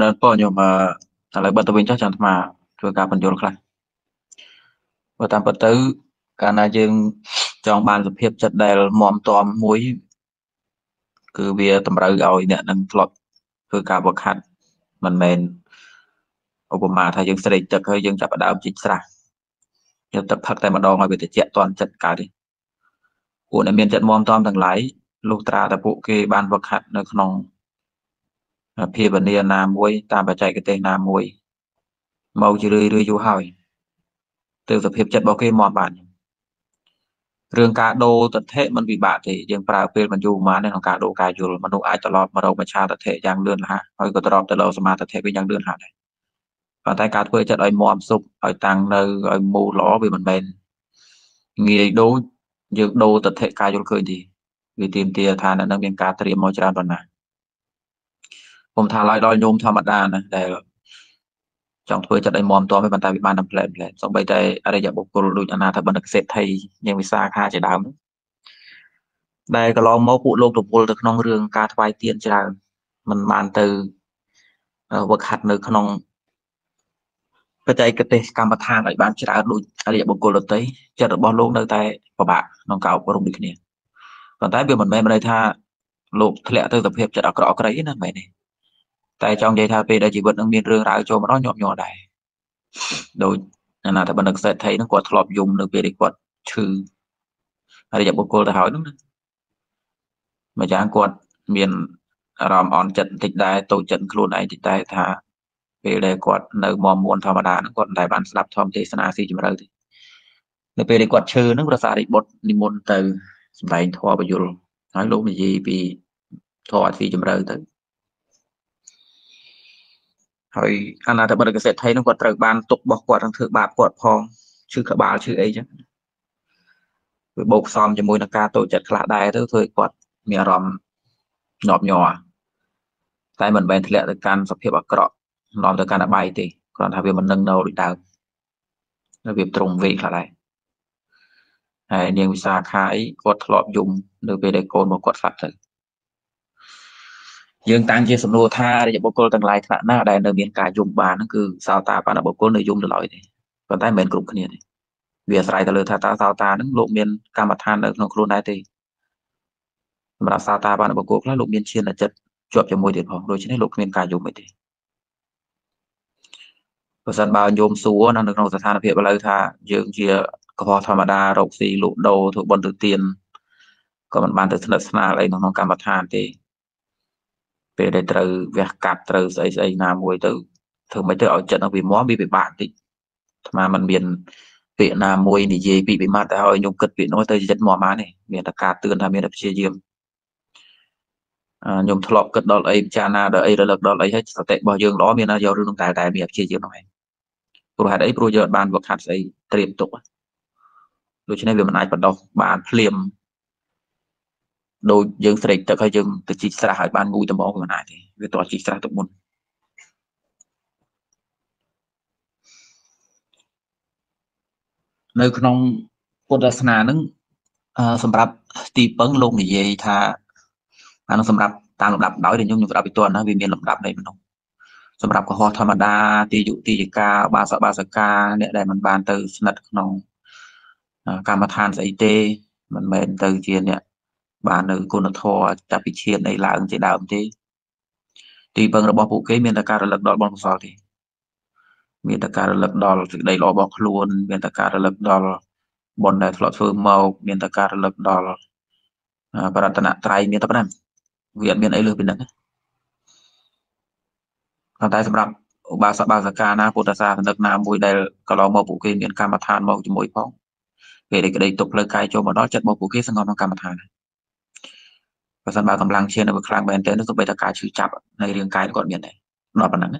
ដល់បងខ្ញុំអឺឥឡូវបិទទៅវិញចុះចាំអាត្មាធ្វើការបញ្យល់ខ្លះបើតាមពិតទៅ កាលណាយើងចង់បានសភាពចិត្តដែលមមតមមួយ គឺវាតម្រូវឲ្យអ្នកនឹងធ្លាប់ធ្វើការវឹកហាត់មិនមែនឧបមាថាយើងស្រេកទឹកហើយយើងចាប់ផ្ដើមជីកស្រះយកទឹកផឹកតែម្ដងឲ្យវាត្រជាក់តន់ចិត្តកើតទេពួកដែលមានចិត្តមមតមទាំងឡាយលុះត្រាតែពួកគេបានវឹកហាត់នៅក្នុង ភាវនាណាមួយតាមបច្ចេកទេសណាមួយមកជារឿយរឿយយូរហើយទើបសភាពចិត្តរបស់គេមកបានរឿងការដូរទិដ្ឋិมันពិបាកទេយើងប្រើពេលមិនយូរប៉ុន្មានក្នុងការដូរការយល់មនុស្សអាចត្រឡប់មករកមច្ឆាទិដ្ឋិយ៉ាងលឿនលះហើយក៏ត្រឡប់ទៅរកសមាទិដ្ឋិវិញយ៉ាងលឿនលះដែរប៉ុន្តែការធ្វើចិត្តឲ្យមមសុបឲ្យតាំងនៅឲ្យមូលល្អវាមិនមែនងាយដូចយើងដូរទិដ្ឋិការយល់ឃើញទេវាទាមទារថាអ្នកនឹងមានការត្រៀមមកច្រើនប៉ុណ្ណា ខ្ញុំថាឡើយដល់ញោមធម្មតាណាដែលចង់ធ្វើចិត្តឲ្យមមតមប៉ុន្តែវាបានតែផ្លែផ្លែសូម្បីតែអរិយបុគ្គលដូចអាណាថាបណ្ឌិតសេដ្ឋីយ៉ាងវិសាខាជាដើមដែលកន្លងមកពួកលោករវល់ទៅក្នុងរឿងការថ្វាយទៀនច្រើនมันបានទៅវឹកហាត់នៅក្នុងបច្ចេកទេសកម្មដ្ឋានឲ្យបានច្រើនដូចអរិយបុគ្គលដទៃចិត្តរបស់លោកនៅតែពិបាកក្នុងការអប់រំដូចគ្នាប៉ុន្តែវាមិនមែនន័យថាលោកធ្លាក់ទៅសភាពចិត្តអាក្រក់អក្រៃទេណាមិនមែនទេ តែចង់និយាយថាពេលដែលជីវិតនឹងមានរឿងរ៉ាវចូលមកដល់ញាប់ញ័រដែរដូចអាណាថាបណ្ឌិតសេដ្ឋីហ្នឹងគាត់ធ្លាប់យំនៅពេលដែលគាត់ឈឺអរិយបុគ្គលទៅហើយហ្នឹងណាម្យ៉ាងគាត់មានអារម្មណ៍អន់ចិត្តបន្តិចដែរតូចចិត្តខ្លួនឯងតិចដែរថាពេលដែលគាត់នៅមមមួនធម្មតាហ្នឹងគាត់មិនដែលបានស្ដាប់ធម្មទេសនាស៊ីជម្រៅទេនៅពេលដែលគាត់ឈឺហ្នឹងព្រះសារីបុត្រនិមន្តទៅសម្ដែងធម៌បយលហើយលោកនិយាយពីធម៌អត់ស៊ីជម្រៅទៅ ហើយអាណាតបិតកសិដ្ឋីនោះគាត់ត្រូវបានទុករបស់គាត់នឹងធ្វើបាបគាត់ផងឈឺក្បាលឈឺអីចឹងវាបូកផ្សំជាមួយនឹងការតូចចិត្តខ្លះដែរទៅធ្វើឲ្យគាត់មានអារម្មណ៍ញាប់ញ័រតែមិនមែនធ្លាក់ទៅកាន់សភាពអាក្រក់នាំទៅកាន់អបាយទេគ្រាន់ថាវាមិននឹងនៅដូចដើមវាត្រង់វេខ្លះដែរហើយនាងវិសាខាអីគាត់ធ្លាប់យំនៅពេលដែលកូនរបស់គាត់ស្លាប់ទៅ យើងតាំងជាសំណួរថារាជបុគ្គលទាំងឡាយថ្នាក់ណាដែលនៅមានការយំបានហ្នឹងគឺសោតាបានបុគ្គលនៅយំទៅឡើយទេប៉ុន្តែមិនមែនគ្រប់គ្នាទេវាអាស្រ័យទៅលើថាតើសោតាហ្នឹងលោកមានកម្មដ្ឋាននៅក្នុងខ្លួនដែរទេសម្រាប់សោតាបានបុគ្គលខ្លះលោកមានឈានចិត្តជាប់ជាមួយទៀតផងដូច្នេះលោកគ្មានការយំអីទេបើសិនបើញោមសួរនៅក្នុងស្ថានភាពឥឡូវថាយើងជាកុហកធម្មតារកស៊ីលក់ដូរធ្វើបុណ្យទៅទានក៏មិនបានទៅស្និទ្ធស្នាលអីក្នុងកម្មដ្ឋានទេ ពេលដែលត្រូវវះកាត់ត្រូវស្អីស្អីណាមួយទៅធ្វើមិនទៅឲ្យចិត្តនឹងវាមមវាពិបាកតិចអាត្មាมันមានពាក្យណាមួយនិយាយពីពីម៉ាត់ទៅឲ្យខ្ញុំគិតពាក្យនោះទៅចិត្តមមបានទេមានតែការទឿនថាមានតែព្យាយាមខ្ញុំធ្លាប់គិតដល់អីពិចារណាដល់អីរលឹកដល់អីហើយសតិរបស់យើងល្អមានណាយករឿងនោះតែតែមានព្យាយាមនោះឯងព្រោះហេតុអីព្រោះយើងអត់បានវឹកហាត់ស្អីត្រៀមទុកដូច្នេះវាមិនអាចបដោះបានភ្លាម ដូចយើងស្រេកទឹកហើយយើងទៅជីកស្រះឲ្យបានងូយត្មងវាមិនអាចទេវាតើជីកស្រះទឹកមុននៅក្នុងពុទ្ធសាសនាហ្នឹងសម្រាប់ទីពឹងលោកនិយាយថាអានោះសម្រាប់តាមលំដាប់ដោយដែលខ្ញុំខ្ញុំស្ដាប់ពីតណាវាមានលំដាប់នៃមនុស្សសម្រាប់កុហកធម្មតាទីយុតិយកាបាសបាសកាអ្នកដែលមិនបានទៅស្និទ្ធក្នុងកម្មដ្ឋានស្អីទេមិនមែនទៅជាអ្នក បាននៅគុណធម៌ចាប់ពីឈានអីឡើងជាដើមទេទីពឹងរបស់ពួកគេមានតែការរលឹកដល់បុណ្យកុសលទេមានតែការរលឹកដល់សេចក្តីល្អរបស់ខ្លួន មានតែការរលឹកដល់បុណ្យដែលធ្លាប់ធ្វើមកមានតែការរលឹកដល់បរតនត្រ័យមានតែប៉ុណ្ណឹងវាអត់មានអីលើសពីហ្នឹងប៉ុន្តែសម្រាប់ឧបាសកបាសិកាណាពុទ្ធសាសនិកណាមួយដែលកន្លងមកពួកគេមានកម្មដ្ឋានមកជាមួយផងពេលដែលក្តីទុកផ្លូវកាយចូលមកដល់ចិត្តរបស់ពួកគេសង្កត់ក្នុងកម្មដ្ឋាន បើសិនបើកម្លាំងឈាមនៅវាខ្លាំងមែនទែននោះសូម្បីតែការឈឺចាប់នៃរាងកាយគាត់មានដែរដល់ប៉ុណ្ណឹង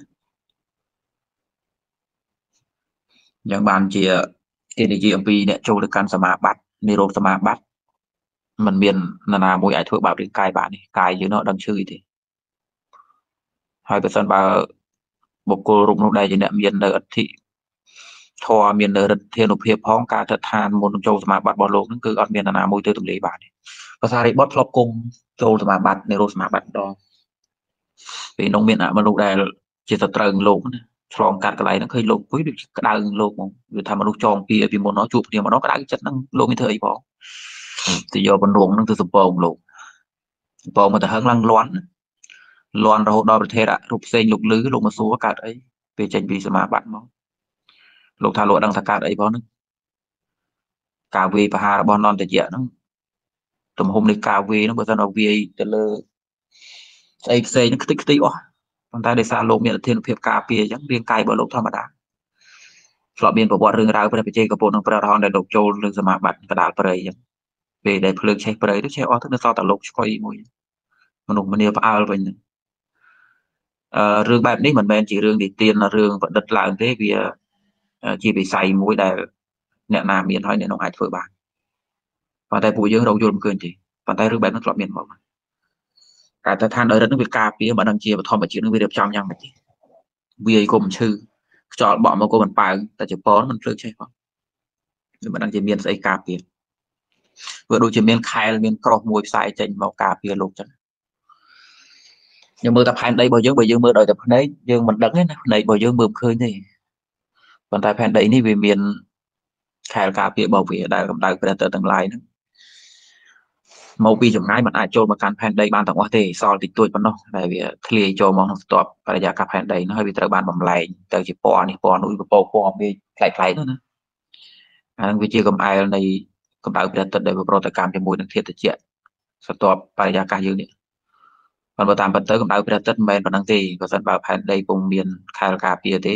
យ៉ាងបានជាគេនិយាយអំពីអ្នកចូលទៅកាន់សមាបត្តិនិរោធសមាបត្តិมันមាននរណាមួយអាចធ្វើបាបរាងកាយបានទេកាយយើងនោះដឹងឈឺទេហើយបើសិនបើបុគ្គលរូបនោះដែលជាអ្នកមាននៅអធិ ធម៌មាននៅរិទ្ធានុភាពផងការថិតឋានមុនចូលសមាបត្តិរបស់លោកហ្នឹងគឺអត់មាននរណាមួយទៅទម្លាយបានទេភាសារិបុត្រធ្លាប់គង់ចូលសមាបត្តិនិរោធសមាបត្តិម្ដងពេលនោះមានអមនុស្សដែលជាសត្រូវលោកណាឆ្លងកាត់កន្លែងហ្នឹងឃើញលោកពុយដូចក្តៅលោកហ្មងវាថាមនុស្សចងពៀពីមុននោះជួបគ្នាម្ដងក្តៅចិត្តហ្នឹងលោកមានធ្វើអីផងទៅយកបណ្រងហ្នឹងទៅសំពងលោកសំពងមកទៅហឹងឡើងលន់លន់រហូតដល់ប្រធានរូបផ្សេងលោកលឺលោកមកសួរកើតអីពេលចេញពីសមាបត្តិមក លោកថាលោកដឹងថាកើតអីផងហ្នឹងការវាយប្រហាររបស់នន្តយៈហ្នឹងទំហំនៃការវាយហ្នឹងបើសិនមកវាយទៅលើស្អីផ្សេងហ្នឹងខ្ទេចខ្ទីអស់ប៉ុន្តែដោយសារលោកមានអធិភាពការពារអញ្ចឹងរាងកាយរបស់លោកធម្មតាធ្លាប់មានប្រវត្តិរឿងរ៉ាវព្រះបជ័យកពុទ្ធនិងព្រះរហន្តដែលលោកចូលលើសមាបត្តិកដាលព្រៃអញ្ចឹងពេលដែលភ្លើងឆេះព្រៃទៅឆេះអស់ទៅនៅសល់តែលោកឆ្កុយមួយមនុស្សម្នាផ្អើលវិញហ្នឹងអឺរឿងបែបនេះមិនមែនជារឿងទីទានរឿងប្រឌិតឡើងទេវា ជាវិស័យមួយដែលអ្នកណាមានហើយអ្នកនោះអាចធ្វើបានប៉ុន្តែពួកយើងរកយល់មិនឃើញទេប៉ុន្តែរឿងបែបហ្នឹងធ្លាប់មានមកការទៅឋានដោយរិទ្ធនឹងវាការពារបើដឹងជាបឋមជាតិនឹងវារៀបចំយ៉ាងម៉េចទេវាយគុំឈឺខ្យល់បក់មកក៏មិនប៉ៅតែជប៉ុនមិនភ្លើងឆេះផងវាមិនដឹងជាមានស្អីការពារវាដូចជាមានខែលមានក្រោះមួយផ្សាយចេញមកការពារលោកចឹងយើងមើលតែផែនដីរបស់យើងបើយើងមើលដោយតែភ្នែកយើងមិនដឹងទេណាភ្នែករបស់យើងមើលមិនឃើញទេ ប៉ុន្តែផែនដីនេះវាមានខែលការពាររបស់វាដែលកម្ដៅព្រះអាទិត្យទាំងឡាយហ្នឹងមកពីចម្ងាយมันអាចចូលមកកាន់ផែនដីបានទាំងអស់ទេសល់តិចតួចប៉ុណ្ណោះដែលវាធ្លាយចូលមកក្នុងស្ទាប់បរិយាកាសផែនដីនោះហើយវាត្រូវបានបំលែងទៅជាពណ៌នេះពណ៌នោះពពកពណ៌វាផ្លែកៗនោះណាអានឹងវាជាកំអែលនៃកម្ដៅព្រះអាទិត្យដែលវាប្រតិកម្មជាមួយនឹងធាតុត្រជាក់ស្ទាប់បរិយាកាសយើងនេះប៉ុន្តែតាមពិតទៅកម្ដៅព្រះអាទិត្យមិនមែនប៉ុណ្ណឹងទេបើសិនបើផែនដីពុំមានខែលការពារទេ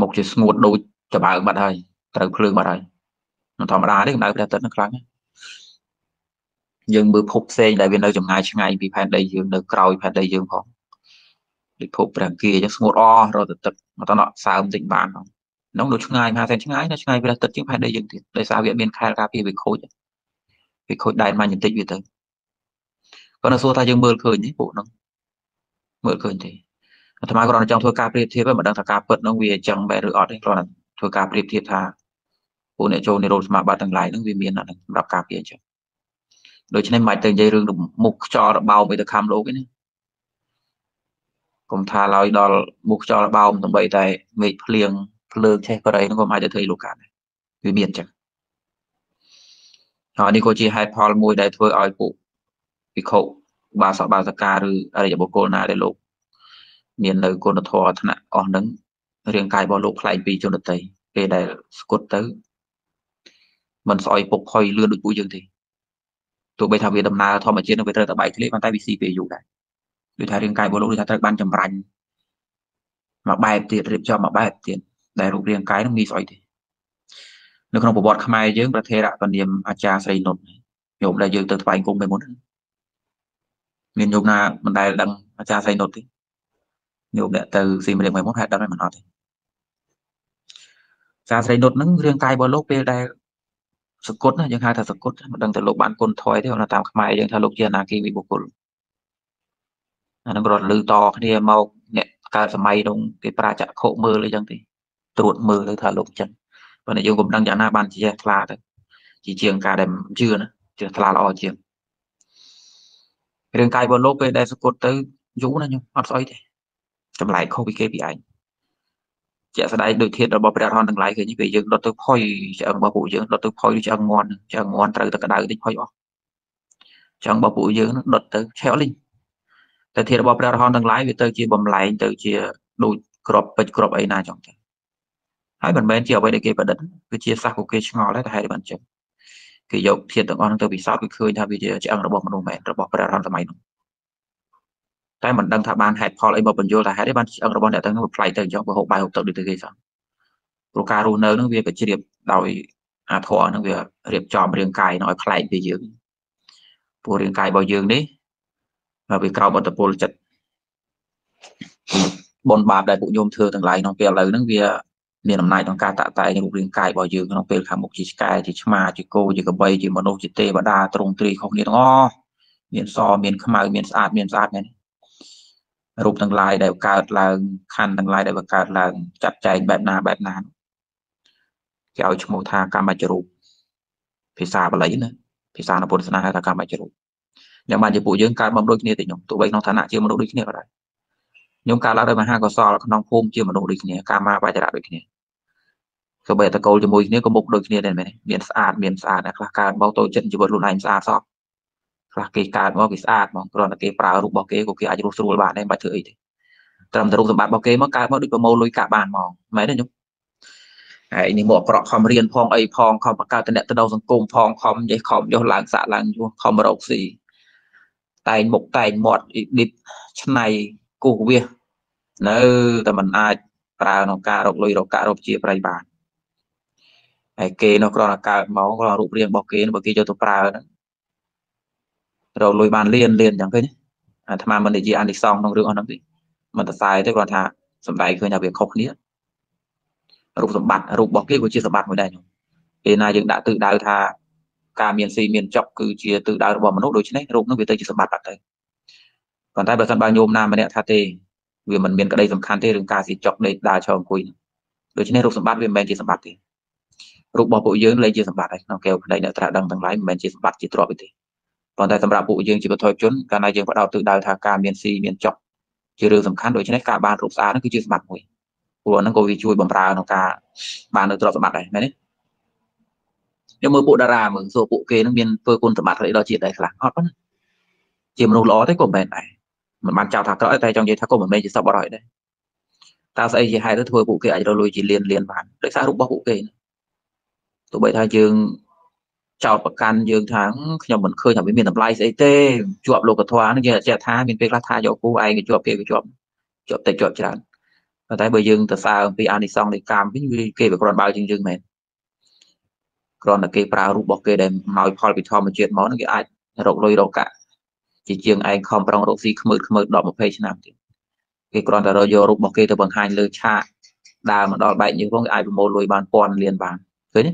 មុខជាស្ងួតដូចចបើងបាត់ហើយត្រូវភ្លើងបាត់ហើយមិនធម្មតាទេកម្ដៅព្រះអាទិត្យនឹងខ្លាំងយើងមើលភពផ្សេងដែលវានៅចម្ងាយឆ្ងាយពីផែនដីយើងនៅក្រោយផែនដីយើងផងដូចភពព្រះអង្គាអញ្ចឹងស្ងួតអស់រត់ទៅទឹកមកតណសើមតិចបានផងនោះនៅឆ្ងាយមហាសែនឆ្ងាយនៅឆ្ងាយព្រះទឹកជាងផែនដីយើងទៀតដោយសារវាមានខែលការពារវាខូចវាខូចដែនម៉ាញ់តិចវាទៅគាត់នៅសួរថាយើងមើលឃើញទេពួកហ្នឹងមើលឃើញទេ អាត្មាគ្រាន់តែចង់ធ្វើការប្រៀបធៀបមិនដឹងថាការពិតហ្នឹងវាអញ្ចឹងបែបឬអត់ទេគ្រាន់តែធ្វើការប្រៀបធៀបថាពួកអ្នកចូលនិរោធសមាបត្តិទាំងឡាយហ្នឹងវាមានអាហ្នឹងសម្រាប់ការពារអញ្ចឹងដូច្នេះមិនបាច់ទៅនិយាយរឿងមុខខ្យល់របោមអីទៅខំលោកទេណាកុំថាឡើយដល់មុខខ្យល់របោមដើម្បីតែមេឃភ្លៀងភ្លើងឆេះបរិយហ្នឹងក៏មិនអាចទៅធ្វើលោកកាដែរវាមានអញ្ចឹងហើយនេះក៏ជាហេតុផលមួយដែលធ្វើឲ្យពួកវិខុបាសកបាសកាឬអរិយបុគ្គលណាដែលលោក មាននៅគុណធម៌ឋានៈអស់ហ្នឹងរាងកាយរបស់លោកខ្លែងពីជនដតីពេលដែលស្គត់ទៅមិនស្អុយពុកខុយលឿនដូចពួកយើងទេទោះបីថាវាដំណើរធម្មជាតិនឹងវាត្រូវតែបែកធ្លាយប៉ុន្តែវាស៊ីពេលយូរដែរដូចថារាងកាយរបស់លោកដូចថាត្រូវបានចម្រាញ់មកបែបទៀតរៀបចំមកបែបទៀតដែលរូបរាងកាយនឹងងាយស្អុយទេនៅក្នុងប្រវត្តិខ្មែរយើងប្រធេរៈពនាមអាចារ្យស្រីនុតញោមដែលយើងទៅថ្វាយគុំពេលមុនមានញោមណាមិនដែលដឹងអាចារ្យស្រីនុតទេ ញោមអ្នកទៅស៊ីមរៀងពេលមុនហេតុដឹងហើយមិនអត់ទេអាចារ្យស្រីនុតហ្នឹងរាងកាយរបស់លោកពេលដែលសគុតណាយើងហៅថាសគុតមិនដឹងទៅលោកបានគុណថយទេតាមខ្មែរយើងថាលោកជាអនាគីវិបុគ្គលអានឹងរត់លឺតគ្នាមកអ្នកកើតសម័យនោះគេប្រាចក្ខុមើលអីចឹងទេត្រួតមើលទៅថាលោកចឹងប៉ុន្តែយើងក៏មិនដឹងយ៉ាងណាបានជាថ្លាទៅជាជាងការដែលជឿណាជាថ្លាល្អជាងរឿងកាយរបស់លោកពេលដែលសគុតទៅយូរណាខ្ញុំអត់ស្អីទេ ចម្លែកខុសពីគេពីឯងជាក់ស្ដែងដូចធាតរបស់ព្រះអរហន្តទាំងឡាយឃើញពេលយើងដុតទៅផុយឆ្អឹងរបស់ពួកយើងដុតទៅផុយឆ្អឹងមន់ឆ្អឹងមន់ត្រូវតែក្តៅតិចផុយអស់ឆ្អឹងរបស់ពួកយើងដុតទៅឆេះលីងតែធាតរបស់ព្រះអរហន្តទាំងឡាយវាទៅជាបំលែងទៅជាដូចក្របពេជ្រក្របអីណាចង់ទៅហើយមិនមែនជាអ្វីដែលគេប្រឌិតគឺជាសាស của គេឆ្ងល់ដែរតែហេតុបានចឹងគេយកធាតទាំងអស់ហ្នឹងទៅពិសោធន៍គឺឃើញថាវាជាឆ្អឹងរបស់មនុស្សមែនរបស់ព្រះអរហន្តសម័យនោះ តែមិនដឹងថាបានហេតុផលអីមកបញ្យល់ថាហេតុអីបានឆ្អឹងរបស់អ្នកទាំងនោះផ្លែកទៅអញ្ចឹងបើហូបបាយហូបទឹកដូចទៅគេសោះព្រោះការរស់នៅនឹងវាក៏ជ្រាបដោយអាធរនឹងវារៀបចំរាងកាយនឹងឲ្យផ្លែកពីយើងព្រោះរាងកាយរបស់យើងនេះវាក្រោមអត្តពលចិត្តបនបាបដែលពួកញោមធ្វើទាំងឡាយក្នុងពេលឥឡូវហ្នឹងវាមានអំណាចក្នុងការតាក់តែងរូបរាងកាយរបស់យើងក្នុងពេលខាងមុខជាឆ្កែជាឆ្មាជាគោជាក្របីជាមនុស្សជាទេវតាទ្រង់ទ្រីខុសគ្នាទាំងអស់មានសមានខ្មៅមានស្អាតមានស្អាតហ្នឹង រូបទាំងឡាយដែលកើតឡើងខណ្ឌទាំងឡាយដែលបង្កើតឡើងចាត់ចែងបែបណាបែបណាគេឲ្យឈ្មោះថាកម្មច្ចរូបភាសាបាលីណាភាសានៅពុទ្ធសាសនាហៅថាកម្មច្ចរូបយ៉ាងបានជាពួកយើងកើតមកដូចគ្នាទេខ្ញុំទោះបីក្នុងឋានៈជាមនុស្សដូចគ្នាក៏ដោយខ្ញុំកើតឡើងដោយមហាកុសលក្នុងភូមិជាមនុស្សដូចគ្នាកាមាបច្ចរៈដូចគ្នាសូម្បីតកូលជាមួយគ្នាក៏មុខដូចគ្នាដែរមែនមានស្អាតមានស្អាតខ្លះកើតមកតូចចិត្តជីវិតខ្លួនឯងស្អាតសោះ ខ្លះគេកើតមកគេស្អាតហ្មងគ្រាន់តែគេប្រើរូបរបស់គេក៏គេអាចរស់ស្រួលបានដែរមិនបាច់ធ្វើអីទេត្រឹមតែរូបសម្បត្តិរបស់គេមកកើតមកដូចប្រមូលលុយកាក់បានហ្មងមែនទេខ្ញុំហើយនេះមកអក្រក់ខំរៀនផងអីផងខំបង្កើតតំណែងសង្គមផងខំនិយាយខំយកឡើងសាក់ឡើងយោខំរកស៊ីតែងមុខតែងមាត់អ៊ីឌីតឆ្នៃគូសវាសនៅតែមិនអាចប្រើក្នុងការរកលុយរកកាក់រកជាប្រៃបានហើយគេនៅគ្រាន់តែកើតមកគ្រាន់រូបរាងរបស់គេបើគេយកទៅប្រើហ្នឹង រកលុយបានលៀនលៀនអញ្ចឹងឃើញអាត្មាមិននិយាយអានិសងក្នុងរឿងអស់ហ្នឹងទេមិនតសែទេគ្រាន់ថាសំដែងឃើញថាវាខុសគ្នារូបសម្បត្តិរូបរបស់គេក៏ជាសម្បត្តិមួយដែរខ្ញុំពេលណាយើងដាក់ទិសដៅថាការមានស៊ីមានចប់គឺជាទិសដៅរបស់មនុស្សដូច្នេះរូបនោះវាទៅជាសម្បត្តិបាត់ទៅប៉ុន្តែបើសិនបើញោមណាម្នាក់ថាទេវាមិនមានក្តីសំខាន់ទេរឿងការស៊ីចុកដេកដើរឈរអង្គុយដូច្នេះរូបសម្បត្តិវាមិនមែនជាសម្បត្តិទេរូបរបស់ពួកយើងលែងជាសម្បត្តិហើយក្នុងកែវក្តីអ្នកត្រាស់ដឹងទាំងឡាយមិនមែនជាសម្បត្តិជាទ្រព្យទេ ប៉ុន្តែសម្រាប់ពួកយើងជាបុគ្គលជនកាលណាយើងបដោតទិសដៅថាការមានស៊ីមានចុកជារឿងសំខាន់ដូច្នេះការបានរូបស្អាតនោះគឺជាសម្បត្តិមួយព្រោះហ្នឹងក៏វាជួយបំរើក្នុងការបាននៅទ្រព្យសម្បត្តិដែរមែនទេខ្ញុំមើលពួកតារាមើលសួរពួកគេនឹងមានធ្វើគុណសម្បត្តិអីដល់ជាតិដែរខ្លះអត់ប៉ុណ្ណាជាមនុស្សល្អទេក៏មិនមែនដែរមិនបានចោទថាក្រក់តែចង់និយាយថាក៏មិនមែនជាសពអរ៉យដែរតើស្អីជាហេតុទៅធ្វើពួកគេអាចរលួយជាលៀនលៀនបានដោយសាររូបរបស់ពួកគេទោះបីថាយើង ចោតប្រកាន់យើងថាខ្ញុំមិនឃើញថាវាមានតម្លៃស្អីទេជាប់លោកធម៌ហ្នឹងយើងអាចថាមានពេលខ្លះថាយកគូឯងក៏ជាប់គេក៏ជាប់ជាប់តិចជាប់ច្រើនប៉ុន្តែបើយើងទៅសើអំពីអានិសង្សនៃកម្មវិញវាគេវាគ្រាន់បើជាងយើងមែនគ្រាន់តែគេប្រើរូបរបស់គេដែលឲ្យផលពីធម្មជាតិមកហ្នឹងគេអាចរកលុយរកកាក់ជាជាងឯងខំប្រឹងរកស៊ីខ្មើខ្មើ10 20ឆ្នាំទៀតគេគ្រាន់តែរកយករូបរបស់គេទៅបង្ហាញលើឆាកដើរមកដល់បែកយើងផងគេអាចប្រមូលលុយបានពាន់លានបានឃើញទេ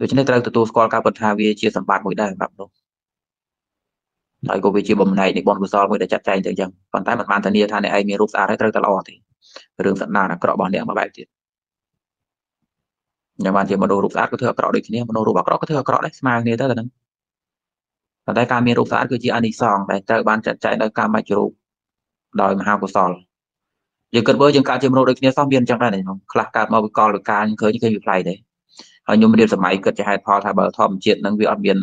ដូច្នេះត្រូវទទួលស្គាល់ការពិតថាវាជាសម្បត្តិមួយដែរសម្រាប់នោះហើយក៏វាជាបំណែកនៃបុណ្យកុសលមួយដែលចាត់ចែងទៅអញ្ចឹងប៉ុន្តែមិនបានធានាថាអ្នកឯងមានរូបស្អាតហើយត្រូវតែល្អទេរឿងសណ្ដានអាក្រក់របស់អ្នកមួយបែបទៀតយ៉ាងបានជាមនុស្សរូបស្អាតក៏ធ្វើអាក្រក់ដូចគ្នាមនុស្សរូបអាក្រក់ក៏ធ្វើអាក្រក់ដែរស្មើគ្នាទៅតែហ្នឹងប៉ុន្តែការមានរូបស្អាតគឺជាអានិសង្សដែលត្រូវបានចាត់ចែងដោយការមជ្ឈរូបដោយមហាកុសលយើងគិតមើលយើងកើតជាមនុស្សដូចគ្នាសោះមានអញ្ចឹងដែរហ្នឹងខ្លះកើតមកវិកលវិការឃើញឃើញវាប្លែកដែរ ហើយខ្ញុំរៀនសម័យគិតជាហេតុផលថាបើធម្មជាតិនឹងវាអត់មាន